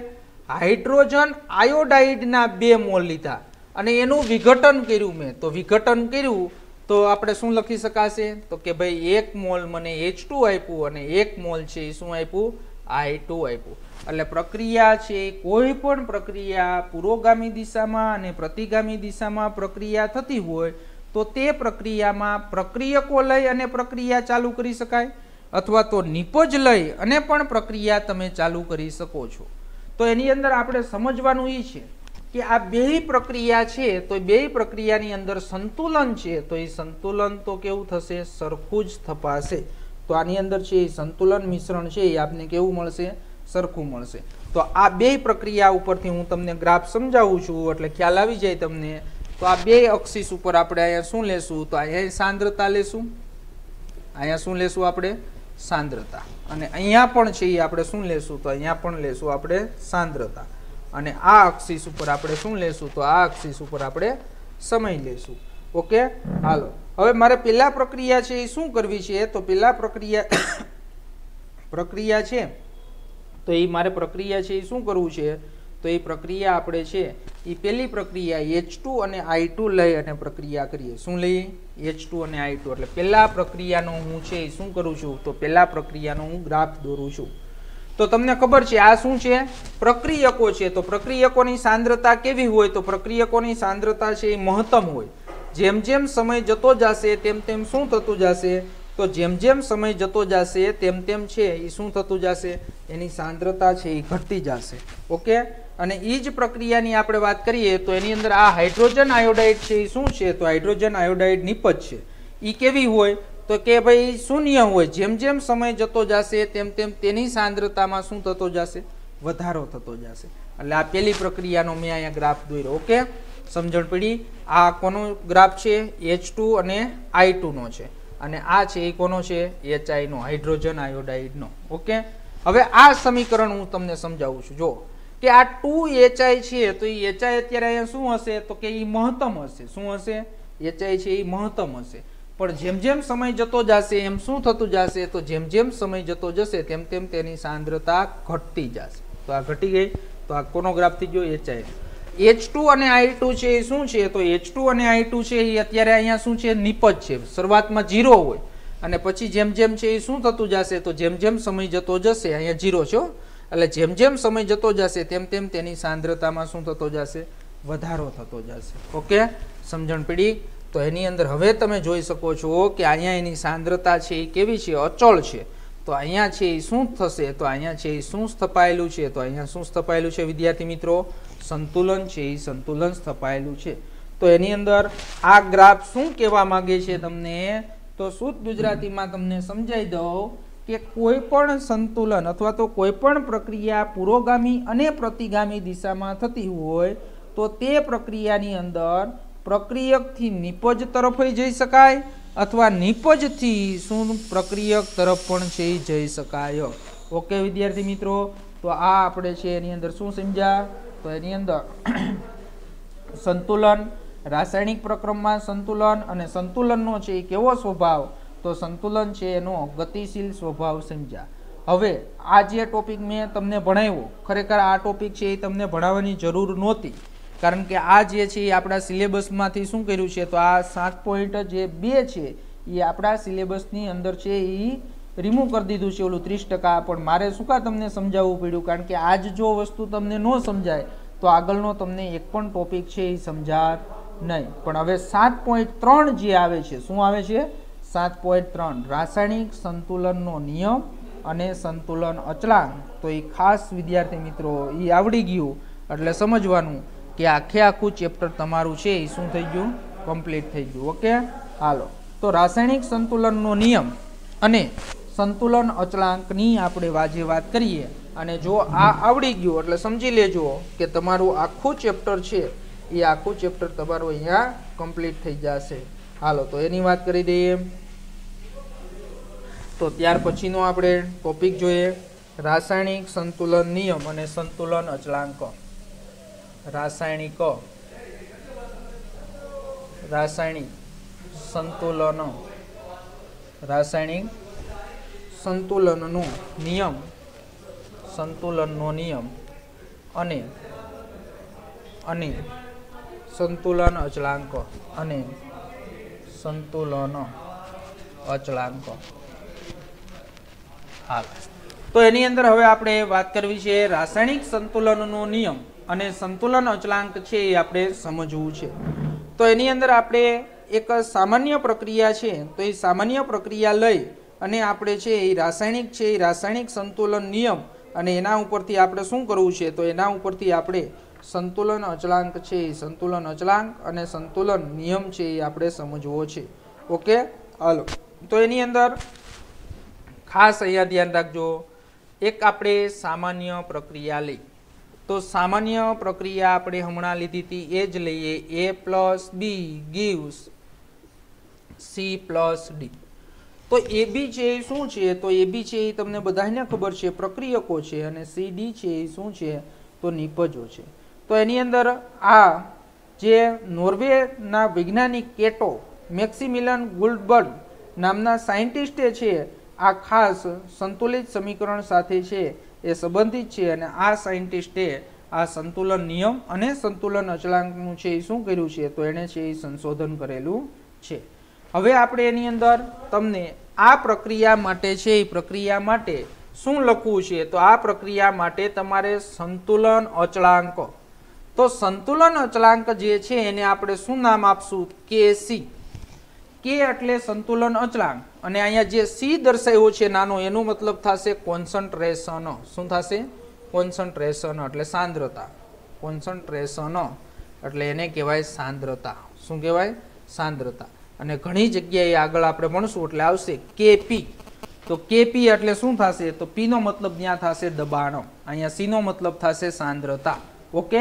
હાઇડ્રોજન આયોડાઇડના બે મોલ લીધા. અને એનું વિઘટન કર્યું મેં. તો વિઘટન કર્યું, તો આપણે શું લખી શકાશે? તો કે ભાઈ એક મોલ મને એચ ટુ આપ્યું અને એક મોલ છે એ શું આપ્યું? આઈ ટુ આપ્યું. એટલે પ્રક્રિયા છે કોઈ પણ પ્રક્રિયા પુરોગામી દિશામાં અને પ્રતિગામી દિશામાં પ્રક્રિયા થતી હોય, તો તે પ્રક્રિયામાં પ્રક્રિયકો લઈ અને પ્રક્રિયા ચાલુ કરી શકાય. અથવા તો નિપજ લઈ અને પણ પ્રક્રિયા તમે ચાલુ કરી શકો છો. તો એની અંદર આપણે સમજવાનું એ છે કે આ બે પ્રક્રિયા છે, તો બે પ્રક્રિયાની અંદર સંતુલન છે, તો એ સંતુલન તો કેવું થશે? સરખું જ થપાશે. તો આની અંદર છે એ સંતુલન મિશ્રણ છે, એ આપને કેવું મળશે? સરખું મળશે. તો આ બે પ્રક્રિયા ઉપરથી હું તમને ગ્રાફ સમજાવું છું, એટલે ખ્યાલ આવી જાય તમને. તો આ બે અક્ષિસ ઉપર આપણે અહીંયા શું લેશું? તો અહીંયા સાંદ્રતા લેશું. અહીંયા શું લેશું આપણે? સાંદ્રતા. અને અહીંયા પણ છે એ આપણે શું લેશું તો અહીંયા પણ લેશું આપણે સાંદ્રતા. અને આ અક્ષિસ ઉપર આપણે શું લેશું તો આ અક્ષિસ ઉપર આપણે સમય લેશું. ઓકે? હાલો. હવે મારે પેલા પ્રક્રિયા છે એ શું કરવી છે? તો પેલા પ્રક્રિયા પ્રક્રિયા છે, તો એ મારે પ્રક્રિયા છે એ શું કરવું છે? તો એ પ્રક્રિયા આપણે છે એ પહેલી પ્રક્રિયા એચ અને આઈ ટુ લઈ અને પ્રક્રિયા કરીએ. શું લઈએ? એચ ટુ અને આઈ એટલે પહેલાં પ્રક્રિયાનો હું છે એ શું કરું છું? તો પહેલાં પ્રક્રિયાનો હું ગ્રાફ દોરું છું. તો તમને ખબર છે, આ શું છે? પ્રક્રિયકો છે. તો પ્રક્રિયકોની સાંદ્રતા કેવી હોય? તો પ્રક્રિયકોની સાંદ્રતા છે એ મહત્તમ હોય. જેમ જેમ સમય જતો જશે, તેમ તેમ શું થતું જશે? તો જેમ જેમ સમય જતો જશે, તેમ તેમ છે એ શું થતું જશે? એની સાંદ્રતા છે એ ઘટતી જશે. ઓકે? અને એ જ પ્રક્રિયાની આપણે વાત કરીએ તો એની અંદર આ હાઇડ્રોજન આયોડાઇડ છે એ શું છે? તો હાઇડ્રોજન આયોડાઇડ નિપજ છે. એ કેવી હોય? તો કે ભાઈ શૂન્ય હોય, જેમ જેમ સમય જતો જશે, તેમ તેમ તેની સાંદ્રતામાં શું થતો જશે? વધારો થતો જશે. એટલે આ પહેલી પ્રક્રિયાનો મેં અહીંયા ગ્રાફ દોર્યો. ઓકે? સમજણ પડી? આ કોનો ગ્રાફ છે? એચ અને આઈ ટુનો છે. અને આ છે એ કોનો છે? એચઆઈનો હાઇડ્રોજન આયોડાઇડનો. ઓકે? હવે આ સમીકરણ હું તમને સમજાવું છું. જો કે આ ટુ એચઆઈ છે, તો એ એચઆઈ અત્યારે અહીંયા શું હશે? તો કે એ મહત્તમ હશે. શું હશે? એચઆઈ છે એ મહત્તમ હશે. પણ જેમ જેમ સમય જતો જશે, એમ શું થતું જશે? તો જેમ જેમ સમય જતો જશે, તેમ તેમ તેની સાંદ્રતા ઘટતી જશે. તો આ ઘટી ગઈ. તો આ કોનો ગ્રાફ થઈ ગયો એચઆઈ. એચ ટુ અને આઈ ટુ છે એ શું છે? તો એચ ટુ અને આઈ ટુ છે એ અત્યારે અહીંયા શું છે? નિપજ છે. શરૂઆતમાં જીરો હોય. અને પછી જેમ જેમ છે એ શું થતું જશે? તો જેમ જેમ સમય જતો જશે, અહીંયા ઝીરો છે એટલે જેમ જેમ સમય જતો જશે, તેમ તેમ તેની સાંદ્રતામાં શું થતો જશે? વધારો થતો જશે. ઓકે? સમજણ પડી? તો એની અંદર હવે તમે જોઈ શકો છો કે અહીંયા એની સાંદ્રતા છે એ કેવી છે? અચળ છે. તો અહીંયા છે એ શું થશે? તો અહીંયા છે એ શું સ્થપાયેલું છે? તો અહીંયા શું સ્થપાયેલું છે વિદ્યાર્થી મિત્રો? સંતુલન છે એ સંતુલન સ્થપાયેલું છે. તો એની અંદર આ ગ્રાફ શું કહેવા માંગે છે તમને? તો શુદ્ધ ગુજરાતીમાં તમને સમજાઈ દઉં. કે કોઈ પણ સંતુલન અથવા તો કોઈ પણ પ્રક્રિયા પુરોગામી અને પ્રતિગામી દિશામાં થતી હોય, તો તે પ્રક્રિયાની અંદર પ્રક્રિયકથી નિપજ તરફ જઈ શકાય અથવા નિપજથી શું પ્રક્રિયક તરફ પણ છે એ જઈ શકાય. ઓકે, વિદ્યાર્થી મિત્રો, તો આ આપણે છે એની અંદર શું સમજ્યા? તો એની અંદર સંતુલન, રાસાયણિક પ્રક્રમમાં સંતુલન અને સંતુલનનો છે એ કેવો સ્વભાવ? તો સંતુલન છે એનો ગતિશીલ સ્વભાવ સમજ્યા હવે, આ જે ટોપિક મેં તમને ભણાવ્યો, ખરેખર આ ટોપિક છે એ તમને ભણાવવાની જરૂર નહોતી. કારણ કે આ જે છે એ આપણા સિલેબસમાંથી શું કર્યું છે, તો આ સાત પોઈન્ટ જે બે છે એ આપણા સિલેબસની અંદર છે એ રિમૂવ કરી દીધું છે ઓલું ત્રીસ ટકા. પણ મારે શું કા તમને સમજાવવું પડ્યું? કારણ કે આજ જો વસ્તુ તમને ન સમજાય, તો આગળનો તમને એક પણ ટોપિક છે એ સમજાત નહીં. પણ હવે સાત પોઈન્ટ ત્રણ જે આવે છે, શું આવે છે? સાત પોઈન્ટ ત્રણ. રાસાયણિક સંતુલનનો નિયમ અને સંતુલન અચળાંક તો એ ખાસ વિદ્યાર્થી મિત્રો એ આવડી ગયું. એટલે સમજવાનું કે આખે આખું ચેપ્ટર તમારું છે એ શું થઈ ગયું? કમ્પ્લીટ થઈ ગયું. ઓકે? હાલો. તો રાસાયણિક સંતુલનનો નિયમ અને સંતુલન અચળાંકની આપણે વાજે વાત કરીએ. અને જો આ આવડી ગયું, એટલે સમજી લેજો કે તમારું આખું ચેપ્ટર છે એ આખું ચેપ્ટર તમારું અહીંયા કમ્પ્લીટ થઈ જશે. હાલો, તો એની વાત કરી દઈએ. તો ત્યાર પછીનો આપણે ટોપિક જોઈએ. રાસાયણિક સંતુલન નિયમ અને સંતુલન અચળાંક રાસાયણિક રાસાયણિક સંતુલન. રાસાયણિક સંતુલનનો નિયમ સંતુલનનો નિયમ અને અને સંતુલન અચળાંક અને સંતુલન અચળાંક હાલ. તો એની અંદર હવે આપણે વાત કરવી છે રાસાયણિક સંતુલનનો નિયમ અને સંતુલન અચળાંક છે એ આપણે સમજવું છે. તો એની અંદર આપણે એક સામાન્ય પ્રક્રિયા છે, તો એ સામાન્ય પ્રક્રિયા લઈ અને આપણે છે એ રાસાયણિક છે એ રાસાયણિક સંતુલન નિયમ અને એના ઉપરથી આપણે શું કરવું છે, તો એના ઉપરથી આપણે સંતુલન અચળાંક છે એ સંતુલન અચળાંક અને સંતુલન નિયમ છે એ આપણે સમજવો છે. ઓકે? હાલો. તો એની અંદર ખાસ અહીંયા ધ્યાન રાખજો. એક આપણે સામાન્ય પ્રક્રિયા લઈ. તો સામાન્ય પ્રક્રિયા આપણે હમણાં લીધી હતી, એ જ લઈએ. A plus B gives C plus D તો એ બી છે એ શું છે? તો એ બી છે એ તમને બધાને ખબર છે, પ્રક્રિયકો છે અને સી ડી છે એ શું છે? તો નિપજો છે. તો એની અંદર આ જે નોર્વેના વૈજ્ઞાનિક કેટો મેક્સિમિલન ગુલ્ડબર્ગ નામના સાયન્ટિસ્ટે છે આ ખાસ સંતુલિત સમીકરણ સાથે છે, એ સંબંધિત છે અને આ સાયન્ટિસ્ટે આ સંતુલન નિયમ અને સંતુલન અચળાંકનું છે એ શું કર્યું છે, તો એણે છે એ સંશોધન કરેલું છે. હવે આપણે એની અંદર તમને આ પ્રક્રિયા માટે છે, એ પ્રક્રિયા માટે શું લખવું છે, તો આ પ્રક્રિયા માટે તમારે સંતુલન અચળાંક તો સંતુલન અચળાંક જે છે, એને આપણે શું નામ આપશું? કે સી. કે એટલે સંતુલન અચળાંક અને અહીંયા જે સી દર્શાવ્યો છે નાનો, એનો મતલબ થશે કોન્સન્ટ્રેશન. શું થશે? કોન્સન્ટ્રેશન, એટલે સાંદ્રતા. કોન્સન્ટ્રેશન, એટલે એને કહેવાય સાંદ્રતા. શું કહેવાય? સાંદ્રતા. અને ઘણી જગ્યાએ આગળ આપણે ભણશું, એટલે આવશે કેપી. તો કેપી એટલે શું થશે? તો પીનો મતલબ ત્યાં થશે દબાણ. અહીંયા સી નો મતલબ થશે સાંદ્રતા. ઓકે?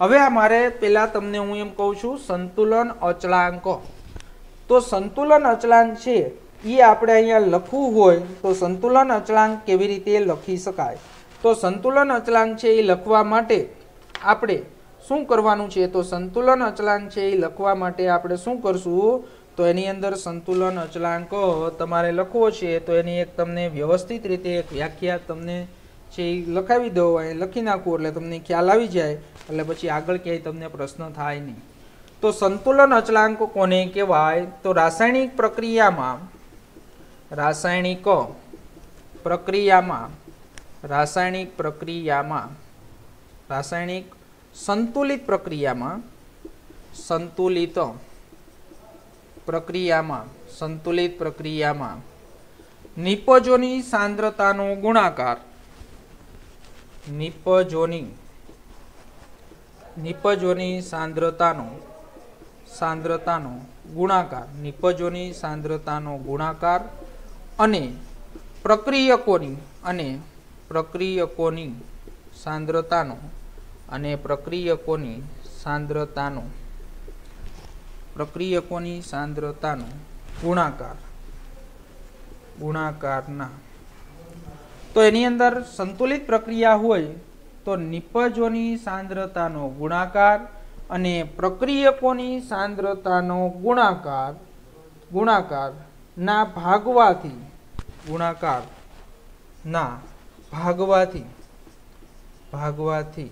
હવે મારે પહેલાં તમને હું એમ કહું છું, સંતુલન અચળાંકો. તો સંતુલન અચળાંક છે એ આપણે અહીંયા લખવું હોય તો સંતુલન અચળાંક કેવી રીતે લખી શકાય? તો સંતુલન અચળાંક છે એ લખવા માટે આપણે શું કરવાનું છે? તો સંતુલન અચળાંક છે એ લખવા માટે આપણે શું કરશું? તો એની અંદર સંતુલન અચળાંક તમારે લખવો છે, તો એની એક તમને વ્યવસ્થિત રીતે એક વ્યાખ્યા તમને છે એ લખાવી દો અહીં લખી નાખવું એટલે તમને ખ્યાલ આવી જાય, એટલે પછી આગળ ક્યાંય તમને પ્રશ્ન થાય નહીં. તો સંતુલન અચળાંક કોને કહેવાય? તો રાસાયણિક પ્રક્રિયામાં રાસાયણિક પ્રક્રિયામાં રાસાયણિક પ્રક્રિયામાં, રાસાયણિક સંતુલિત પ્રક્રિયામાં સંતુલિત પ્રક્રિયામાં સંતુલિત પ્રક્રિયામાં, નિપજોની સાંદ્રતાનો ગુણાકાર, નિપજોની નિપજોની સાંદ્રતાનો સાંદ્રતાનો ગુણાકાર, નિપજોની સાંદ્રતાનો ગુણાકાર અને પ્રક્રિયકોની અને પ્રક્રિયકોની સાંદ્રતાનો અને પ્રક્રિયકોની સાંદ્રતાનો પ્રક્રિયકોની સાંદ્રતાનો ગુણાકાર, ગુણાકારના. તો એની અંદર સંતુલિત પ્રક્રિયા હોય તો નિપજોની સાંદ્રતાનો ગુણાકાર અને પ્રક્રિયકોની સાંદ્રતાનો ગુણાકાર ગુણાકાર ના ભાગવાથી. ગુણાકાર. ના ભાગવાથી. ભાગવાથી.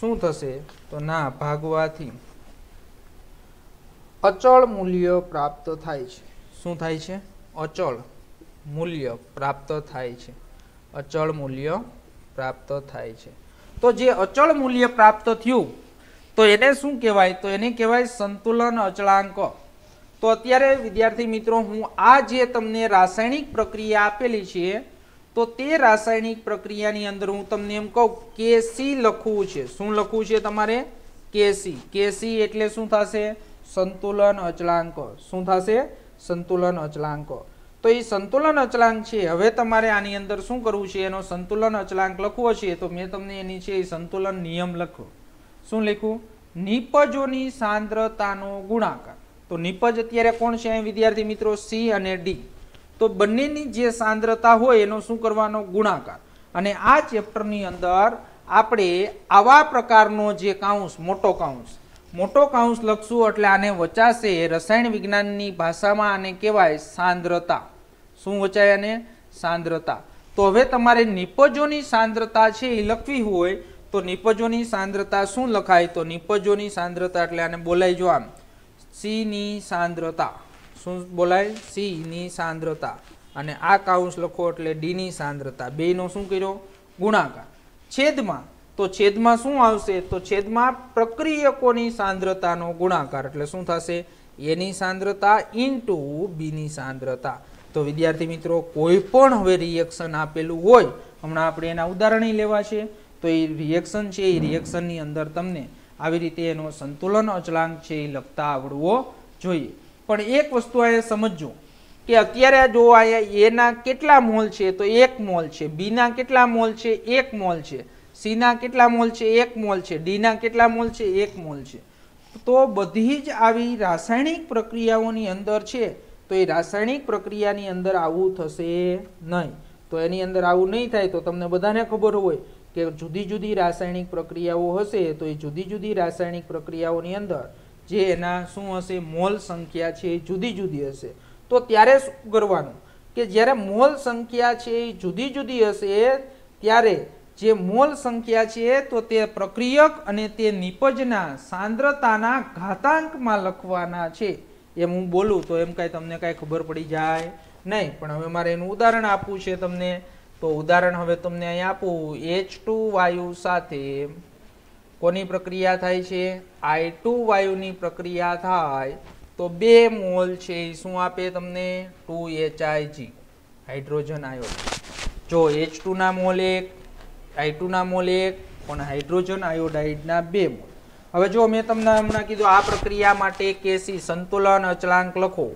શું થશે? તો ના ભાગવાથી. અચળ મૂલ્ય પ્રાપ્ત થાય છે. શું થાય છે? અચળ મૂલ્ય પ્રાપ્ત થાય છે. અચળ મૂલ્ય પ્રાપ્ત થાય છે. તો જે અચળ મૂલ્ય પ્રાપ્ત થયું તો એને શું કહેવાય? તો એને કહેવાય સંતુલન અચળાંક. તો અત્યારે, વિદ્યાર્થી મિત્રો, હું આ જે તમને રાસાયણિક પ્રક્રિયા આપેલી છે, તો તે રાસાયણિક પ્રક્રિયાની અંદર હું તમને એમ કહું કેસી લખવું છે. શું લખવું છે તમારે? કેસી કેસી એટલે શું થશે? સંતુલન અચળાંક શું થશે? સંતુલન અચળાંક તો એ સંતુલન અચળાંક છે. હવે તમારે આની અંદર શું કરવું છે? એનો સંતુલન અચળાંક લખવો છે. તો મેં તમને એની છે એ સંતુલન નિયમ લખો શું લખું નિપજોની સાંદ્રતાનો ગુણાકાર. તો નિપજ અત્યારે કોણ છે વિદ્યાર્થી મિત્રો સી અને ડી તો બંનેની જે સાંદ્રતા હોય એનો શું કરવાનો? ગુણાકાર. અને આ ચેપ્ટરની અંદર આપણે આવા પ્રકારનો જે કાઉન્સ, મોટો કાઉન્સ. મોટો કાઉન્સ લખશું એટલે આને વચાશે રસાયણ વિજ્ઞાનની ભાષામાં આને કહેવાય સાંદ્રતા. શું વચાય આને? સાંદ્રતા. તો હવે તમારે નિપજોની સાંદ્રતા છે એ લખવી હોય તો નિપજોની સાંદ્રતા શું લખાય? તો નિપજોની સાંદ્રતા એટલે આને બોલાય જો આમ. સી ની સાંદ્રતા. શું બોલાય? સી ની સાંદ્રતા. અને આ કાઉન્સ લખો એટલે ડી ની સાંદ્રતા. બેનો શું કર્યો? ગુણાકાર. છેદમાં. તો છેદમાં શું આવશે? તો છેદમાં પ્રક્રિયકોની સાંદ્રતાનો ગુણાકાર. એટલે શું થશે? એની સાંદ્રતા ઇન્ટુ બીની સાંદ્રતા. તો વિદ્યાર્થી મિત્રો, કોઈ પણ હવે રિએક્શન આપેલું હોય, હમણાં આપણે એના ઉદાહરણ લેવા છે. તો એ રિએક્શન છે, એ રિએક્શનની અંદર તમને આવી રીતે એનો સંતુલન અચળાંક છે એ લખતા આવડવો જોઈએ. પણ એક વસ્તુ અહીંયા સમજજો કે અત્યારે જો અહીંયા એના કેટલા મોલ છે તો એક મોલ છે બીના કેટલા મોલ છે, એક મોલ છે સીના કેટલા મોલ છે, એક મોલ છે ડીના કેટલા મોલ છે, એક મોલ છે. તો બધી જ આવી રાસાયણિક પ્રક્રિયાઓની અંદર છે તો એ રાસાયણિક પ્રક્રિયાની અંદર આવું થશે નહીં. તો એની અંદર આવું નહીં થાય તો તમને બધાને ખબર હોય કે જુદી જુદી રાસાયણિક પ્રક્રિયાઓ હશે તો એ જુદી જુદી રાસાયણિક પ્રક્રિયાઓની અંદર જે એના શું હશે, મોલ સંખ્યા છે એ જુદી જુદી હશે. તો ત્યારે શું કરવાનું? કે જ્યારે મોલ સંખ્યા છે એ જુદી જુદી હશે, ત્યારે જે મોલ સંખ્યા છે તો તે પ્રક્રિયક અને તે નિપજના સાંદ્રતાના ઘાતાંકમાં લખવાના છે. એમ હું બોલું તો એમ કાંઈ તમને કાંઈ ખબર પડી જાય નહીં. પણ હવે મારે એનું ઉદાહરણ આપવું છે તમને. તો ઉદાહરણ હવે તમને અહીં આપું. એચ ટુ વાયુ સાથે કોની પ્રક્રિયા થાય છે? આઈ ટુ વાયુની પ્રક્રિયા થાય તો બે મોલ છે. એ શું આપે તમને? ટુ એચ આઈ હાઇડ્રોજન આયોડ જો એચ ટુના મોલ એક આઈ ટુના મોલ એક, પણ હાઇડ્રોજન આયોડાઇડના બે મોલ. હવે જો મેં તમને હમણાં કીધું આ પ્રક્રિયા માટે કેસી સંતુલન અચળાંક લખો,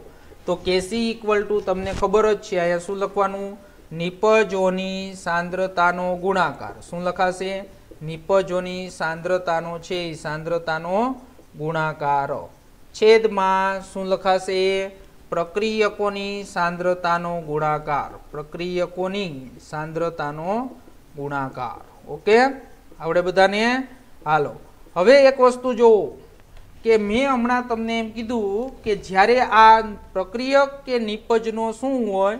તો કેસી ઇક્વલ ટુ તમને ખબર જ છે. અહીંયા શું લખવાનું? નિપજોની સાંદ્રતાનો ગુણાકાર. શું લખાશે? નિપજોની સાંદ્રતાનો છે એ સાંદ્રતાનો ગુણાકાર. છેદમાં શું લખાશે? પ્રક્રિયકોની સાંદ્રતાનો ગુણાકાર. પ્રક્રિયકોની સાંદ્રતાનો ગુણાકાર. ઓકે? આવડે બધાને? હાલો. હવે એક વસ્તુ જોવો. કે મેં હમણાં તમને એમ કીધું કે જ્યારે આ પ્રક્રિયક કે નિપજનો શું હોય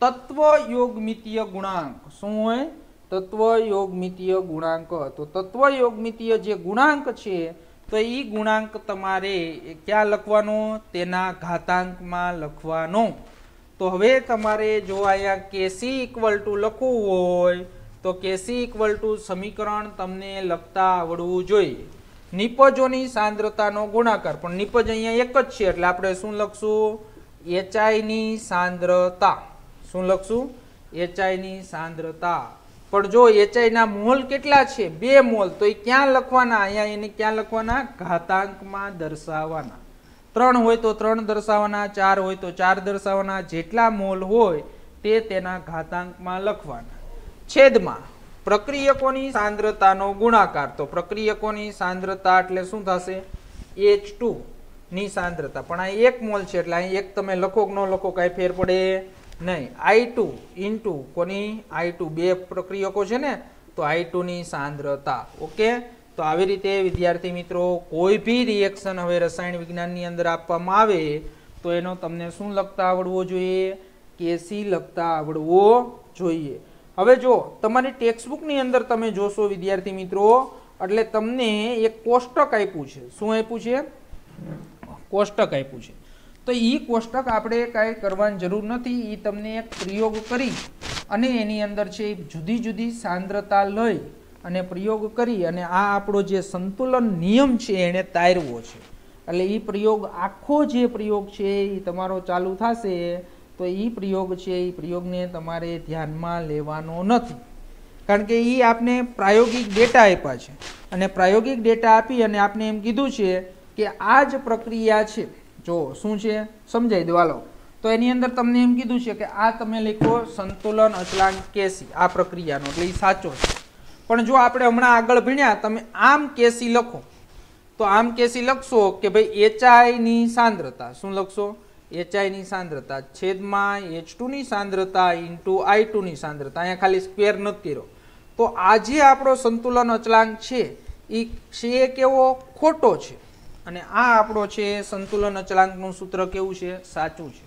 તત્વ યોગમિતીય ગુણાંક. શું હોય? તત્વ યોગમિતીય ગુણાંક. તો તત્વ યોગમિતીય જે ગુણાંક છે, તો એ ગુણાંક તમારે ક્યાં લખવાનો? તેના ઘાતાંકમાં લખવાનો. તો હવે તમારે જો અહીંયા કેસી ઇક્વલ ટુ લખવું હોય, તો કેસી ઇક્વલ ટુ સમીકરણ તમને લખતા આવડવું જોઈએ. નિપજોની સાંદ્રતાનો ગુણાકાર. પણ નિપજ અહીંયા એક જ છે, એટલે આપણે શું લખશું? એચઆઈની સાંદ્રતા. શું લખશું? એચઆઈની સાંદ્રતા. પણ જો એચઆઈના મોલ કેટલા છે? બે મોલ. તો એ ક્યાં લખવાના? અહીંયા એને ક્યાં લખવાના? ઘાતાંકમાં દર્શાવવાના. ત્રણ હોય તો ત્રણ દર્શાવવાના, ચાર હોય તો ચાર દર્શાવવાના. જેટલા મોલ હોય તે તેના ઘાતાંકમાં લખવાના. છેદમાં. પ્રક્રિયકોની સાંદ્રતાનો ગુણાકાર. તો પ્રક્રિયકોની સાંદ્રતા એટલે શું થશે? એચની સાંદ્રતા. પણ આ એક મોલ છે એટલે અહીં એક તમે લખો કે ન લખો કાંઈ ફેર પડે. નહીં, આઈ ટુ, ઇન્ટુ, કોની આઈ ટુ, બે પ્રક્રિયકો છે ને, તો આઈ ટુની સાંદ્રતા, ઓકે? તો આવી રીતે, વિદ્યાર્થી મિત્રો, કોઈ બી રિએક્શન હવે રસાયણ વિજ્ઞાનની અંદર આપવામાં આવે, તો એનો તમને શું લખતા આવડવો જોઈએ? કેસી લખતા આવડવો જોઈએ. હવે જો, તમારી ટેક્સ્ટબુકની અંદર તમે જોશો, વિદ્યાર્થી મિત્રો, એટલે તમને એક કોષ્ટક આપ્યું છે. શું આપ્યું છે? કોષ્ટક આપ્યું છે. તો એ કોષ્ટક આપણે કાંઈ કરવાની જરૂર નથી. એ તમને એક પ્રયોગ કરી અને એની અંદર છે જુદી જુદી સાંદ્રતા લઈ અને પ્રયોગ કરી અને આ આપણો જે સંતુલન નિયમ છે એણે તારવો છે. એટલે એ પ્રયોગ આખો જે પ્રયોગ છે એ તમારો ચાલુ થશે. તો એ પ્રયોગ છે એ પ્રયોગને તમારે ધ્યાનમાં લેવાનો નથી. કારણ કે એ આપને પ્રાયોગિક ડેટા આપ્યા છે. અને પ્રાયોગિક ડેટા આપી અને આપને એમ કીધું છે કે આ જ પ્રક્રિયા છે. જો શું છે? સમજાઈ દો, હાલો. તો એની અંદર તમને એમ કીધું છે કે આ તમે લખો સંતુલન અચલાંક કેસી. આ પ્રક્રિયાનો, એટલે એ સાચો છે. પણ જો આપણે હમણાં આગળ ભણ્યા, તમે આમ કેસી લખો. તો આમ કેસી લખશો કે ભાઈ એચઆઈની સાંદ્રતા. શું લખશો? એચઆઈની સાંદ્રતા. છેદમાં એચ ટુની સાંદ્રતા ઇન્ટુ આઈ ટુની સાંદ્રતા. અહીંયા ખાલી સ્ક્વેર નથી કર્યો. તો આજે આપણો સંતુલન અચલાંક છે એ છે કેવો? ખોટો છે. અને આ આપણો છે સંતુલન અચલાંકનું સૂત્ર કેવું છે? સાચું છે.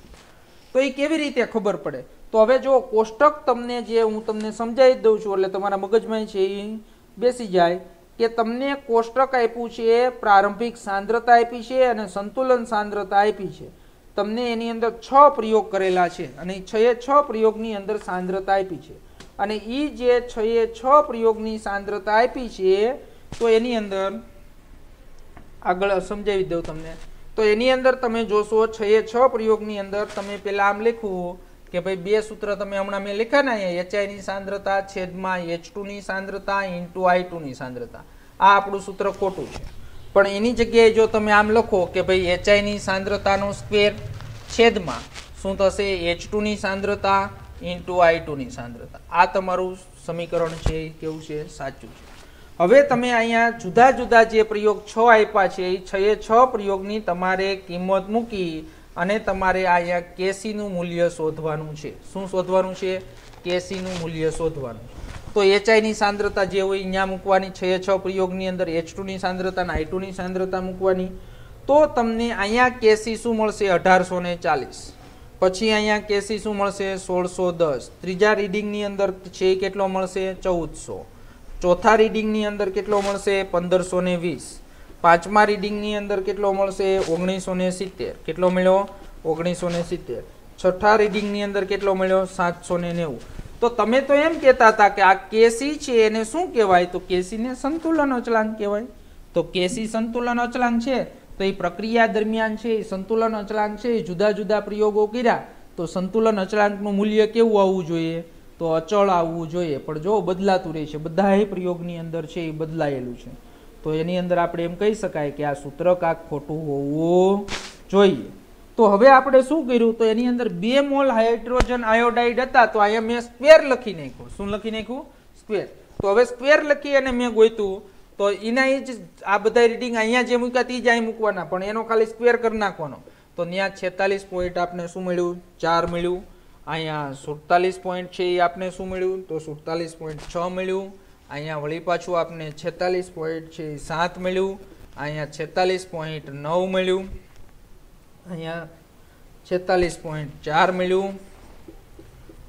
તો એ કેવી રીતે ખબર પડે? તો હવે જો કોષ્ટક તમને જે હું તમને સમજાવી દઉં છું, એટલે તમારા મગજમાં છે એ બેસી જાય કે તમને કોષ્ટક આપ્યું છે, પ્રારંભિક સાંદ્રતા આપી છે અને સંતુલન સાંદ્રતા આપી છે. તમને એની અંદર છ પ્રયોગ કરેલા છે અને છ એ છ પ્રયોગની અંદર સાંદ્રતા આપી છે. અને એ જે છ એ છ પ્રયોગની સાંદ્રતા આપી છે, તો એની અંદર આગળ સમજાવી દઉં તમને. તો એની અંદર તમે જોશો, છ એ છ પ્રયોગની અંદર તમે પેલા આમ લખવું કે ભાઈ બે સૂત્ર તમે હમણાં મેં લખ્યા ને અહીંયા એચઆઈની સાંદ્રતા છેદમાં એચ ટુની સાંદ્રતા ઇન્ટુ આઈ ટુની સાંદ્રતા. આ આપણું સૂત્ર ખોટું છે. પણ એની જગ્યાએ જો તમે આમ લખો કે ભાઈ એચઆઈની સાંદ્રતાનો સ્ક્વેર છેદમાં શું થશે? એચ ટુની સાંદ્રતા ઇન્ટુ આઈ ટુની સાંદ્રતા. આ તમારું સમીકરણ છે કેવું છે? સાચું છે. હવે તમે અહીંયા જુદા જુદા જે પ્રયોગ છ આપ્યા છે, એ છએ છ પ્રયોગની તમારે કિંમત મૂકી અને તમારે અહીંયા કેસીનું મૂલ્ય શોધવાનું છે. શું શોધવાનું છે? કેસીનું મૂલ્ય શોધવાનું. તો એચઆઈની સાંદ્રતા જે હોય, અહીંયા મૂકવાની છ છ પ્રયોગની અંદર એચ ટુની સાંદ્રતા અને આઈ સાંદ્રતા મૂકવાની. તો તમને અહીંયા કેસી શું મળશે? અઢારસો ને ચાલીસ. પછી અહીંયા કેસી શું મળશે? સોળસો દસ. ત્રીજા રીડિંગની અંદર છે કેટલો મળશે? ચૌદસો. ચોથા રીડિંગની અંદર કેટલો મળશે? પંદરસો ને વીસ. પાંચમા રીડિંગની અંદર કેટલો મળશે? ઓગણીસો ને સિત્તેર. કેટલો મળ્યો? ઓગણીસો ને સિત્તેર. છઠ્ઠા રીડિંગની અંદર કેટલો મળ્યો? સાતસો ને નેવું. તો તમે તો એમ કહેતા હતા કે આ કેસી છે, એને શું કહેવાય? તો કેસીને સંતુલન અચલાંક કહેવાય. તો કેસી સંતુલન અચલાંક છે? તો એ પ્રક્રિયા દરમિયાન છે, એ સંતુલન અચલાંક છે, એ જુદા જુદા પ્રયોગો કર્યા. તો સંતુલન અચલાંકનું મૂલ્ય કેવું આવવું જોઈએ? તો અચળ આવવું જોઈએ. પણ જો બદલાતું રહે છે, બધા પ્રયોગની અંદર છે, એ બદલાયેલું છે. તો એની અંદર આપણે એમ કહી શકાય કે આ સૂત્ર કાંક ખોટું હોવું જોઈએ. તો હવે આપણે શું કર્યું? તો એની અંદર બે મોલ હાઇડ્રોજન આયોડાઇડ હતા, તો અહીંયા મેં સ્ક્વેર લખી નાખ્યું. શું લખી નાખ્યું? સ્ક્વેર. તો હવે સ્ક્વેર લખી અને મેં ગોઈતું. તો એના જ આ બધા રીડિંગ અહીંયા જે મૂક્યા તે જ અહીં મૂકવાના. પણ એનો ખાલી સ્ક્વેર કરી નાખવાનો. તો ત્યાં છેતાલીસ પોઈન્ટ આપણે શું મળ્યું? ચાર મળ્યું. અહીંયા સુડતાલીસ પોઈન્ટ છે એ આપને શું મળ્યું? તો સુડતાલીસ પોઈન્ટ છ મળ્યું. અહીંયા વળી પાછું આપને છેતાલીસ પોઈન્ટ છે એ સાત મળ્યું. અહીંયા છેતાલીસ પોઈન્ટ નવ મળ્યું. અહીંયા છેતાલીસ પોઈન્ટ ચાર મળ્યું.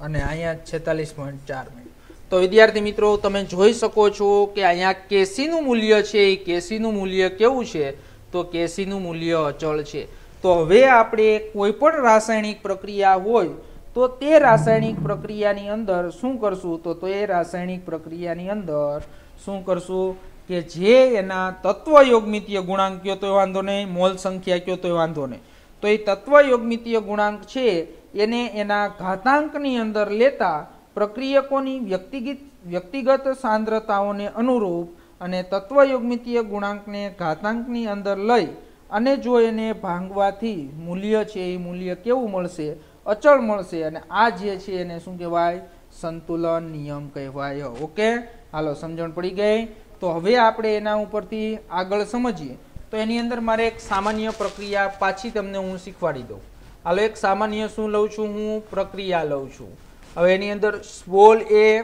અને અહીંયા છેતાલીસ પોઈન્ટ ચાર મળ્યું. તો વિદ્યાર્થી મિત્રો, તમે જોઈ શકો છો કે અહીંયા કેસીનું મૂલ્ય છે, એ કેસીનું મૂલ્ય કેવું છે? તો કેસીનું મૂલ્ય અચળ છે. તો હવે આપણે કોઈ પણ રાસાયણિક પ્રક્રિયા હોય તો તે રાસાયણિક પ્રક્રિયાની અંદર શું કરશું? તો તો એ રાસાયણિક પ્રક્રિયાની અંદર શું કરશું? કે જે એના તત્વ યોગમિતીય ગુણાંક કયો તો વાંધો નહીં, મોલ સંખ્યા કયો તો વાંધો નહીં. તો એ તત્વ યોગમિતીય ગુણાંક છે, એને એના ઘાતાંકની અંદર લેતા પ્રક્રિયકોની વ્યક્તિગત વ્યક્તિગત સાંદ્રતાઓને અનુરૂપ અને તત્વ યોગમિતીય ગુણાંકને ઘાતાંકની અંદર લઈ અને જો એને ભાંગવાથી મૂલ્ય છે, એ મૂલ્ય કેવું મળશે? અચળ મળશે અને આ જે છે એને શું કહેવાય? સંતુલન નિયમ કહેવાય. ઓકે? હાલો, સમજણ પડી ગઈ? તો હવે આપણે એના ઉપરથી આગળ સમજીએ. તો એની અંદર મારે એક સામાન્ય પ્રક્રિયા પાછી તમને હું શીખવાડી દઉં. હાલો, એક સામાન્ય શું લઉં છું? હું પ્રક્રિયા લઉં છું. હવે એની અંદર small A,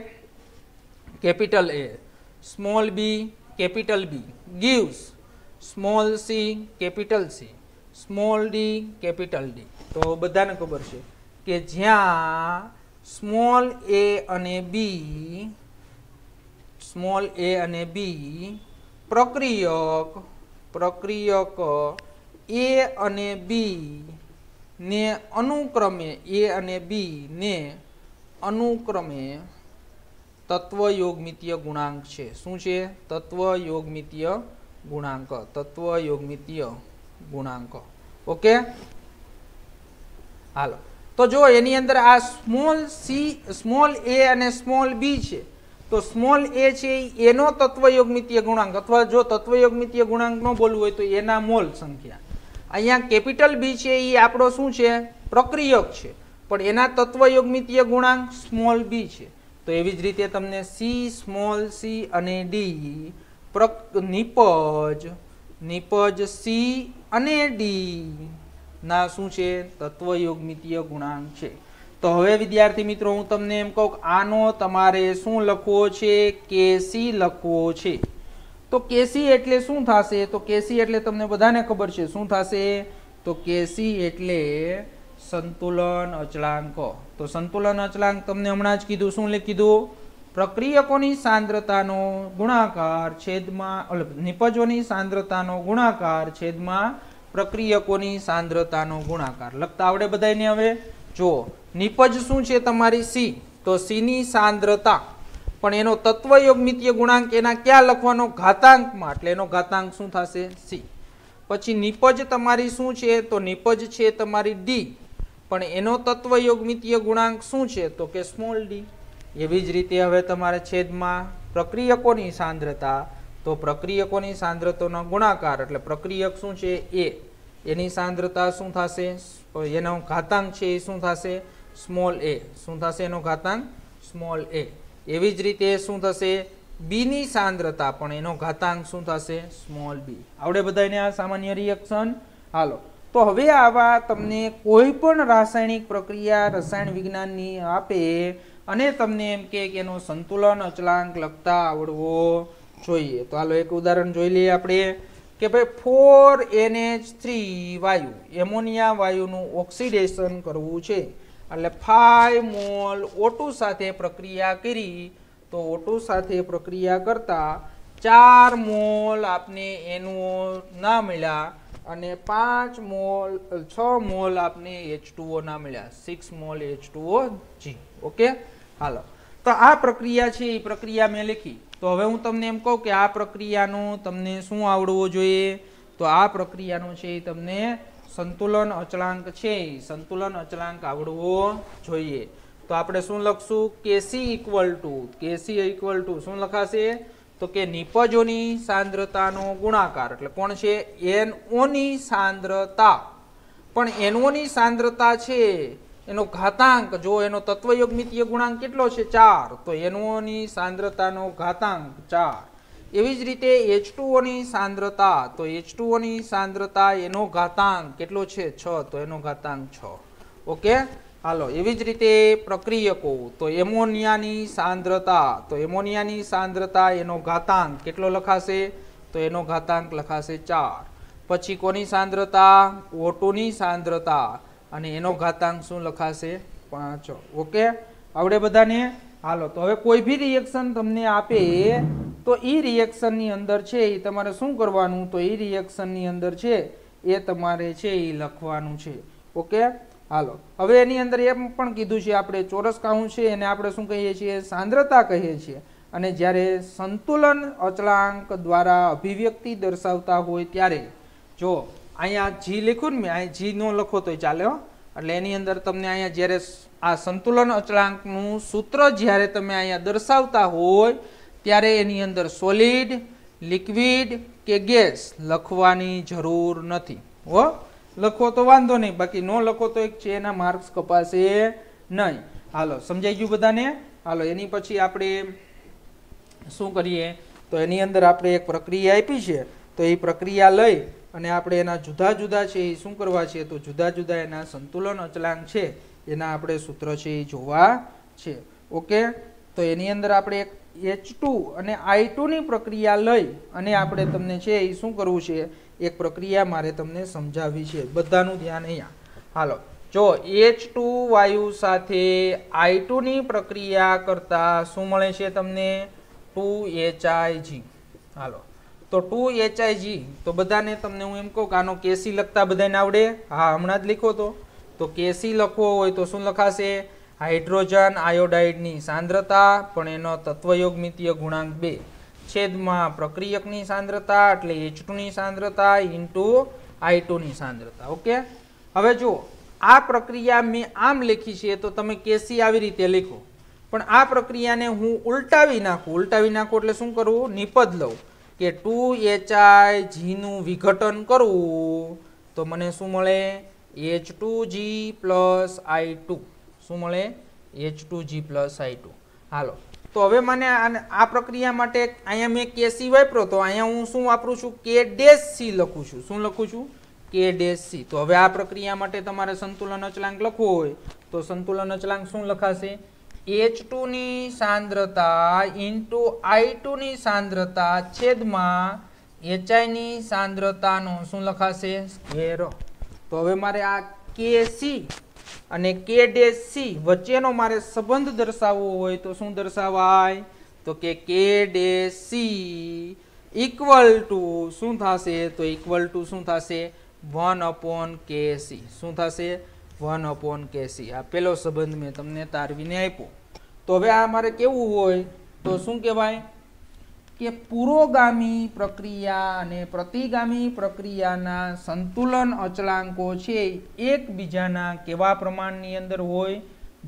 capital A. Small B, capital B. Gives. Small C, capital C. Small D capital D તો બધાને ખબર છે કે જ્યાં સ્મોલ એ અને બી સ્મોલ એ અને બી પ્રક્રિયક પ્રક્રિયક એ અને બી ને અનુક્રમે એ અને બી ને અનુક્રમે તત્વ યોગમિતીય ગુણાંક છે. શું છે? તત્વ યોગમિતીય ગુણાંક. તત્વ યોગમિતીય ગુણાંક. ઓકે? હાલો. તો જો એની અંદર આ સ્મોલ સી, સ્મોલ એ અને સ્મોલ બી છે. તો સ્મોલ એ છે એનો તત્વયોગમિતીય ગુણાંક. અથવા જો તત્વયોગમિતીય ગુણાંક ન બોલવું હોય તો એના મોલ સંખ્યા. અહીંયા કેપિટલ બી છે એ આપણો શું છે? પ્રક્રિયક છે. પણ એના તત્વયોગમિતીય ગુણાંક સ્મોલ બી છે. તો એવી જ રીતે તમને સી, સ્મોલ સી અને ડી નિપજ નિપજ સી અને ડી ના શું છે? તત્વ યોગમિતીય ગુણાંક છે. તો હવે વિદ્યાર્થી મિત્રો, હું તમને એમ કહું આનો તમારે શું લખવો છે? કેસી લખવો છે. તો કેસી એટલે શું થશે? તો કેસી એટલે તમને બધાને ખબર છે. શું થશે? તો કેસી એટલે સંતુલન અચળાંક. તો સંતુલન અચળાંક તમને હમણાં જ કીધું. શું લખી કીધું? પ્રક્રિયકોની સાંદ્રતાનો ગુણાકાર છેદમાં નિપજોની સાંદ્રતાનો ગુણાકાર છેદમાં પ્રક્રિયકોની સાંદ્રતાનો ગુણાકાર. લખતા આવડે બધાને હવે? જુઓ, નિપજ શું છે તમારી સી તો સીની સાંદ્રતા. પણ એનો તત્વયોગમિતીય ગુણાંક એના ક્યાં લખવાનો? ઘાતાંકમાં. એટલે એનો ઘાતાંક શું થશે? સી પછી નિપજ તમારી શું છે? તો નિપજ છે તમારી ડી પણ એનો તત્વયોગમિતીય ગુણાંક શું છે? તો કે સ્મોલ ડી એવી જ રીતે હવે તમારે છેદમાં પ્રક્રિયકોની સાંદ્રતા, તો પ્રક્રિયકોની સાંદ્રતાનો ગુણાકાર, એટલે પ્રક્રિયક શું છે? એ. એની સાંદ્રતા શું થશે? એનો ઘાતાંક છે એ શું થશે? સ્મોલ એ શું થશે એનો ઘાતાંક? સ્મોલ એ એવી જ રીતે શું થશે? બીની સાંદ્રતા પણ એનો ઘાતાંક શું થશે? સ્મોલ બી આવડે બધાને આ સામાન્ય રિએક્શન હાલો. તો હવે આવા તમને કોઈ પણ રાસાયણિક પ્રક્રિયા રસાયણ વિજ્ઞાનની આપે અને તમને એમ કે એનો સંતુલન અચળાંક લખતા આવડવો જોઈએ. તો હાલો એક ઉદાહરણ જોઈ લઈએ આપણે, કે ભાઈ ફોર એનએચ થ્રી વાયુ, એમોનિયા વાયુનું ઓક્સિડેશન કરવું છે. એટલે ફાઈવ મોલ ઓટુ સાથે પ્રક્રિયા કરી, તો ઓટુ સાથે પ્રક્રિયા કરતા ચાર મોલ આપને એનઓ ના મળ્યા અને પાંચ મોલ, છ મોલ આપને એચ ના મળ્યા. Six mole H G. Okay? હાલો. તો આ પ્રક્રિયા છે, એ પ્રક્રિયા મેં લખી. તો હવે હું તમને એમ કહું કે આ પ્રક્રિયાનું તમને શું આવડવું જોઈએ? તો આ પ્રક્રિયાનું છે, એ તમને સંતુલન અચળાંક છે સંતુલન અચળાંક આવડવો જોઈએ. તો આપણે શું લખશું? KC equal to. KC equal to. શું લખાશે? તો કે નિપજોની સાંદ્રતાનો ગુણાકાર. એટલે કોણ છે? એનઓની સાંદ્રતા. પણ એનઓની સાંદ્રતા છે એનો ઘાતાંક, જો એનો તત્વયોગમિતીય ગુણાંક કેટલો છે? ચાર. તો એનઓની સાંદ્રતાનો ઘાતાંક ચાર. એવી જ રીતે એચ ટુઓની સાંદ્રતા, તો એચ ટુઓની સાંદ્રતા એનો ઘાતાંક કેટલો છે? છ. તો એનો ઘાતાંક છ. ઓકે હાલો, એવી જ રીતે પ્રક્રિયકો તો એમોનિયાની સાંદ્રતા, તો એમોનિયાની સાંદ્રતા એનો ઘાતાંક કેટલો લખાશે? તો એનો ઘાતાંક લખાશે ચાર. પછી કોની સાંદ્રતા? ઓટોની સાંદ્રતા. અને એનો ઘાતાંક શું લખાશે? પાંચ. ઓકે? આવડે બધાને? હાલો, તો હવે કોઈ બી રિએક્શન તમને આપે, તો એ રિએક્શનની અંદર છે એ તમારે શું કરવાનું? તો એ રિએક્શનની અંદર છે, એ તમારે છે એ લખવાનું છે. ઓકે? હાલો. હવે એની અંદર એમ પણ કીધું છે, આપણે ચોરસ કાઉન્ટ છે, એને આપણે શું કહીએ છીએ? સાંદ્રતા કહીએ છીએ. અને જ્યારે સંતુલન અચળાંક દ્વારા અભિવ્યક્તિ દર્શાવતા હોય ત્યારે, જો અહીંયા જી લખ્યું ને મેં અહીં જી નો લખો તોય ચાલે હો. એટલે એની અંદર તમને અહીંયા જ્યારે આ સંતુલન અચળાંકનું સૂત્ર જ્યારે તમે અહીંયા દર્શાવતા હોય, ત્યારે એની અંદર સોલિડ લિક્વિડ કે ગેસ લખવાની જરૂર નથી. હો, લખો તો વાંધો નહીં, બાકી ન લખો તો એક છે, એના માર્ક્સ કપાશે નહીં. હાલો, સમજાઈ ગયું બધાને? હાલો, એની પછી આપણે શું કરીએ? તો એની અંદર આપણે એક પ્રક્રિયા આપી છે. તો એ પ્રક્રિયા લઈ અને આપણે એના જુદા જુદા છે એ શું કરવા છે? તો જુદા જુદા એના સંતુલન અચલાંક છે, એના આપણે સૂત્ર છે એ જોવા છે. ઓકે તો એની અંદર આપણે એક એચ ટુ અને આઈ ટુની પ્રક્રિયા લઈ અને આપણે તમને છે એ શું કરવું છે? એક પ્રક્રિયા મારે તમને સમજાવવી છે. બધાનું ધ્યાન અહીંયા. હાલો. જો એચ ટુ વાયુ સાથે આઈ ટુની પ્રક્રિયા કરતાં શું મળે છે તમને? ટુ એચ આઈ જી હાલો. તો ટુ એચઆઈજી તો બધાને તમને હું એમ કહું કે આનો કેસી લખતા બધાને આવડે? હા, હમણાં જ લખો તો. તો કેસી લખવો હોય તો શું લખાશે? હાઇડ્રોજન આયોડાઇડની સાંદ્રતા, પણ એનો તત્વયોગમિતીય ગુણાંક બે. છેદમાં પ્રક્રિયકની સાંદ્રતા એટલે એચ ટુની સાંદ્રતા ઇન્ટુ આઈ ટુની સાંદ્રતા. ઓકે? હવે જુઓ, આ પ્રક્રિયા મેં આમ લખી છે તો તમે કેસી આવી રીતે લખો. પણ આ પ્રક્રિયાને હું ઉલટાવી નાખું. ઉલટાવી નાખું એટલે શું કરવું નિપદ લઉં. કે ટુ એચઆઈ જીનું વિઘટન કરવું તો મને શું મળે? H two G plus I two. શું મળે? H two G plus I two. હાલો. તો હવે મને આ પ્રક્રિયા માટે અહીંયા મેં કેસી વાપરો તો અહીંયા હું શું વાપરું છું? કે ડેશ સી લખું છું. શું લખું છું? કે ડેશ સી. તો હવે આ પ્રક્રિયા માટે તમારે સંતુલન અચલાંક લખવો હોય, તો સંતુલન અચલાંક શું લખાશે? એચની સાંદ્રતા ઇન્ટુ આઈ ની સાંદ્રતા છેદમાં એચઆઈની સાંદ્રતાનો શું લખાશે? સ્ક્વેર તો હવે મારે આ કે સી અને કે ડેશ સી વચ્ચેનો મારે સંબંધ દર્શાવવો હોય તો શું દર્શાવાય? તો કે કે ડેશ સી ઇક્વલ ટુ શું થશે? તો ઇક્વલ ટુ શું થશે? વન અપોન કે સી શું થશે? વન અપોન કે સી આ પેલો સંબંધ મેં તમને તારવીને આપ્યો. તો હવે આ મારે કેવું હોય? તો શું કહેવાય? કે પુરોગામી પ્રક્રિયા અને પ્રતિગામી પ્રક્રિયાના સંતુલન અચળાંકો છે એકબીજાના કેવા પ્રમાણની અંદર હોય?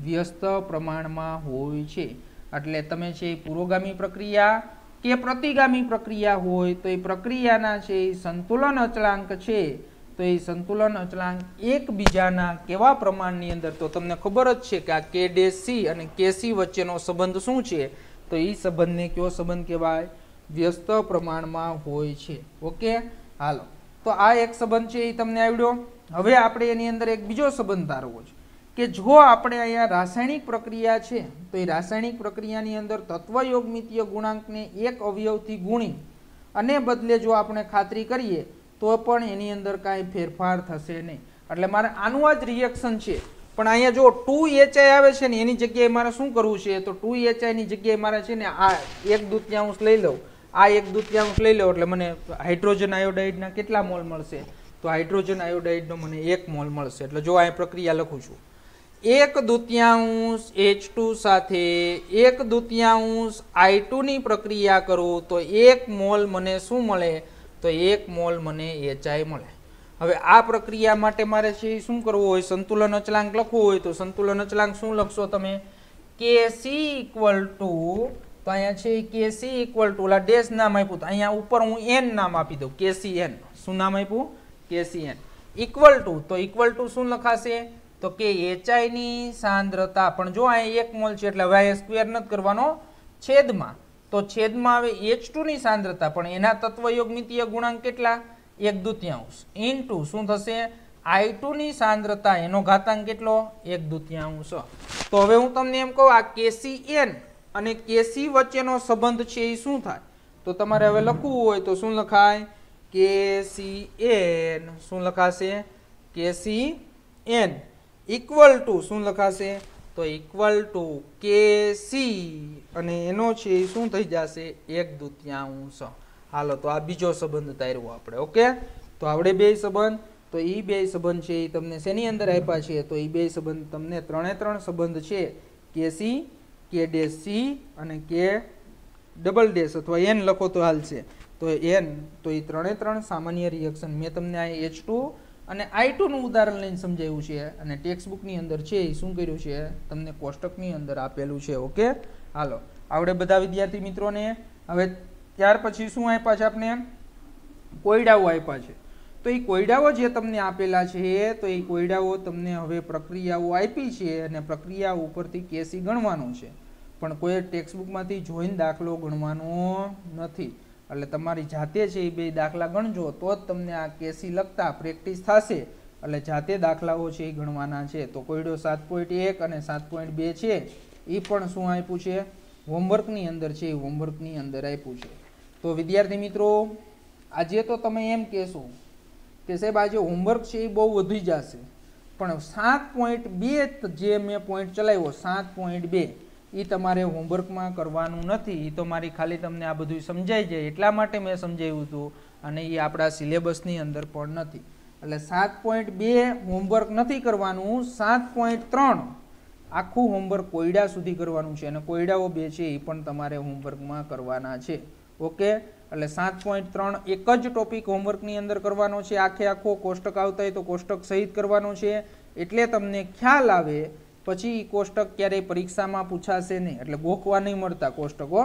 વ્યસ્ત પ્રમાણમાં હોય છે. એટલે તમે છે પુરોગામી પ્રક્રિયા કે પ્રતિગામી પ્રક્રિયા હોય તો એ પ્રક્રિયાના છે સંતુલન અચળાંક છે. તો એ સંતુલન અચળાંક એકબીજાના કેવા પ્રમાણની અંદર? તો તમને ખબર જ છે કે આ કે ડે સી અને કે સી વચ્ચેનો સંબંધ શું છે? તો એ સંબંધને કયો સંબંધ કહેવાય? વ્યસ્ત પ્રમાણમાં હોય છે. ઓકે? હાલો. તો આ એક સંબંધ છે એ તમને આવડ્યો? હવે આપણે એની અંદર એક બીજો સંબંધ તારવો છે કે જો આપણે અહીંયા રાસાયણિક પ્રક્રિયા છે, તો એ રાસાયણિક પ્રક્રિયાની અંદર તત્વયોગમિતીય ગુણાંકને એક અવયવથી ગુણી અને બદલે જો આપણે ખાતરી કરીએ તો પણ એની અંદર કાંઈ ફેરફાર થશે નહીં. એટલે મારે આનું આ જ રિએક્શન છે. પણ અહીંયા જો ટુ એચઆઈ આવે છે ને, એની જગ્યાએ મારે શું કરવું છે? તો ટુ એચઆઈની જગ્યાએ મારે છે ને, આ એક દૂતિયાંશ લઈ લઉં. આ એક દૂતિયાંશ લઈ લઉં એટલે મને હાઇડ્રોજન આયોડાઇડના કેટલા મોલ મળશે? તો હાઇડ્રોજન આયોડાઇડનો મને એક મોલ મળશે. એટલે જો આ પ્રક્રિયા લખું છું. એક દૂતિયાંશ એચ ટુ સાથે એક દૂતિયાંશ આઈ ટુની પ્રક્રિયા કરું, તો એક મોલ મને શું મળે? તો એક મોલ મને એચઆઈ મળે. હવે આ પ્રક્રિયા માટે મારે છે શું કરવું હોય, સંતુલન અચલાંક લખવું હોય, તો સંતુલન અચલાંક શું લખશો તમે? કે સી ઇક્વલ ટુ તો અહીંયા છે કે સી ઇક્વલ ટુ ઓલા ડેશ નામ આપ્યું તો અહીંયા ઉપર હું એન નામ આપી દઉં કે સી એન શું નામ આપ્યું? કે સી એન ઇક્વલ ટુ તો ઇક્વલ ટુ શું લખાશે? તો કે એચઆઈની સાંદ્રતા, પણ જો અહીંયા એક મોલ છે, એટલે હવે અહીંયા સ્ક્વેર નથી કરવાનો છેદમાં. તો છેદમાં હવે એચ ટુની સાંદ્રતા, પણ એના તત્વયોગમિતીય ગુણાંક કેટલા? એક દુત્યાંશ. ઇન ટુ શું થશે? આઈ ટુની સાંદ્રતા, એનો ઘાતાંક કેટલો? એક દૂતિયાંશ. તો હવે હું તમને એમ કહું, આ કેસી એન અને કેસી વચ્ચેનો સંબંધ છે એ શું થાય? તો તમારે હવે લખવું હોય તો શું લખાય? કેસી એન શું લખાશે? કેસી એન ઇક્વલ ટુ શું લખાશે? તો ઇક્વલ ટુ કે સી અને એનો છે એ શું થઈ જશે? એક દૂતિયાંશ. હાલો, તો આ બીજો સંબંધ તાર્યો આપણે, ઓકે? તો આપણે બે સંબંધ. તો એ બે સંબંધ છે એ તમને શેની અંદર આપ્યા છે? તો એ બે સંબંધ તમને ત્રણે ત્રણ સંબંધ છે. કે સી કે ડે સી અને કે ડબલ ડેશ અથવા એન લખો તો હાલશે. તો એન તો એ ત્રણે ત્રણ સામાન્ય રિએક્શન મેં તમને આ એચ ટુ અને આઈ ટુનું ઉદાહરણ લઈને સમજાવ્યું છે અને ટેક્સ્ટ બુકની અંદર છે એ શું કર્યું છે તમને કોષ્ટકની અંદર આપેલું છે, ઓકે? હાલો, આવડે બધા વિદ્યાર્થી મિત્રોને, હવે ત્યાર પછી શું આપ્યા છે આપણે કોયડાઓ આપ્યા છે. તો એ કોયડાઓ જે તમને આપેલા છે, તો એ કોયડાઓ તમને હવે પ્રક્રિયાઓ આપી છે અને પ્રક્રિયા ઉપરથી કેસી ગણવાનું છે. પણ કોઈ ટેક્સ્ટબુકમાંથી જોઈન દાખલો ગણવાનો નથી. એટલે તમારી જાતે છે એ બે દાખલા ગણજો, તો જ તમને આ કેસી લખતા પ્રેક્ટિસ થશે. એટલે જાતે દાખલાઓ છે એ ગણવાના છે. તો કોયડો સાત પોઈન્ટ એક અને સાત પોઈન્ટ બે છે. એ પણ શું આપ્યું છે? હોમવર્કની અંદર છે, એ હોમવર્કની અંદર આપ્યું છે. તો વિદ્યાર્થી મિત્રો, આજે તો તમે એમ કહેશો કે સાહેબ આજે હોમવર્ક છે એ બહુ વધી જશે. પણ સાત પોઈન્ટ બે જે મેં પોઈન્ટ ચલાવ્યો, સાત પોઈન્ટ બે. એ તમારે હોમવર્કમાં કરવાનું નથી એ તો મારી ખાલી તમને આ બધું સમજાઈ જાય, એટલા માટે મેં સમજાવ્યું હતું અને એ આપણા સિલેબસની અંદર પણ નથી. એટલે સાત પોઈન્ટ બે હોમવર્ક નથી કરવાનું, સાત પોઈન્ટ ત્રણ આખું હોમવર્ક કોયડા સુધી કરવાનું છે અને કોયડાઓ બે છે એ પણ તમારે હોમવર્કમાં કરવાના છે. ઓકે? એટલે સાત પોઈન્ટ ત્રણ એક જ ટોપિક હોમવર્કની અંદર કરવાનો છે, આખે આખો કોષ્ટક આવતા હોય તો કોષ્ટક સહિત કરવાનો છે. એટલે તમને ખ્યાલ આવે પછી કોષ્ટક ક્યારેય પરીક્ષામાં પૂછાશે નહીં. એટલે ગોખવા નહીં મળતા કોષ્ટકો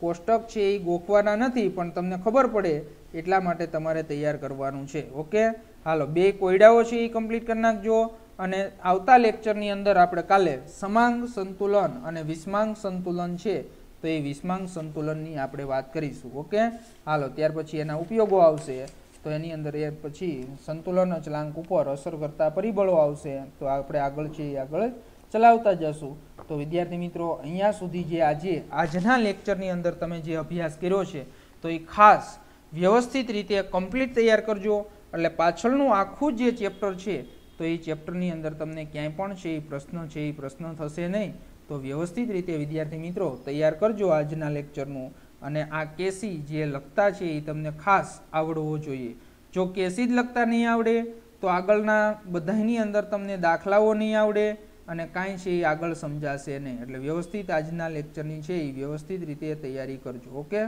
કોષ્ટક છે એ ગોખવાના નથી, પણ તમને ખબર પડે એટલા માટે તમારે તૈયાર કરવાનું છે. ઓકે? હાલો, બે કોયડાઓ છે એ કમ્પ્લીટ કરી નાખજો. અને આવતા લેક્ચરની અંદર આપણે કાલે સમાંગ સંતુલન અને વિસ્માંગ સંતુલન છે, તો એ વિસ્માંગ સંતુલનની આપણે વાત કરીશું. ઓકે? હાલો, ત્યાર પછી એના ઉપયોગો આવશે. તો એની અંદર એ પછી સંતુલન અચલાંક ઉપર અસર કરતા પરિબળો આવશે. તો આપણે આગળ છે એ આગળ ચલાવતા જશું. તો વિદ્યાર્થી મિત્રો, અહીંયા સુધી જે આજે, આજના લેક્ચરની અંદર તમે જે અભ્યાસ કર્યો છે, તો એ ખાસ વ્યવસ્થિત રીતે કમ્પ્લીટ તૈયાર કરજો. એટલે પાછળનું આખું જે ચેપ્ટર છે, તો એ ચેપ્ટરની અંદર તમને ક્યાંય પણ છે, એ પ્રશ્ન છે, એ પ્રશ્ન થશે નહીં. તો વ્યવસ્થિત રીતે વિદ્યાર્થી મિત્રો, તૈયાર કરજો આજના લેક્ચરનું અને આ કેસી જે લખતા છે, એ તમને ખાસ આવડવો જોઈએ. જો કેસી જ લખતા નહીં આવડે, તો આગળના બધાની અંદર તમને દાખલાઓ નહીં આવડે. અને કાંઈ છે એ આગળ સમજાશે નહીં. એટલે વ્યવસ્થિત આજના લેક્ચરની છે એ વ્યવસ્થિત રીતે તૈયારી કરજો, ઓકે?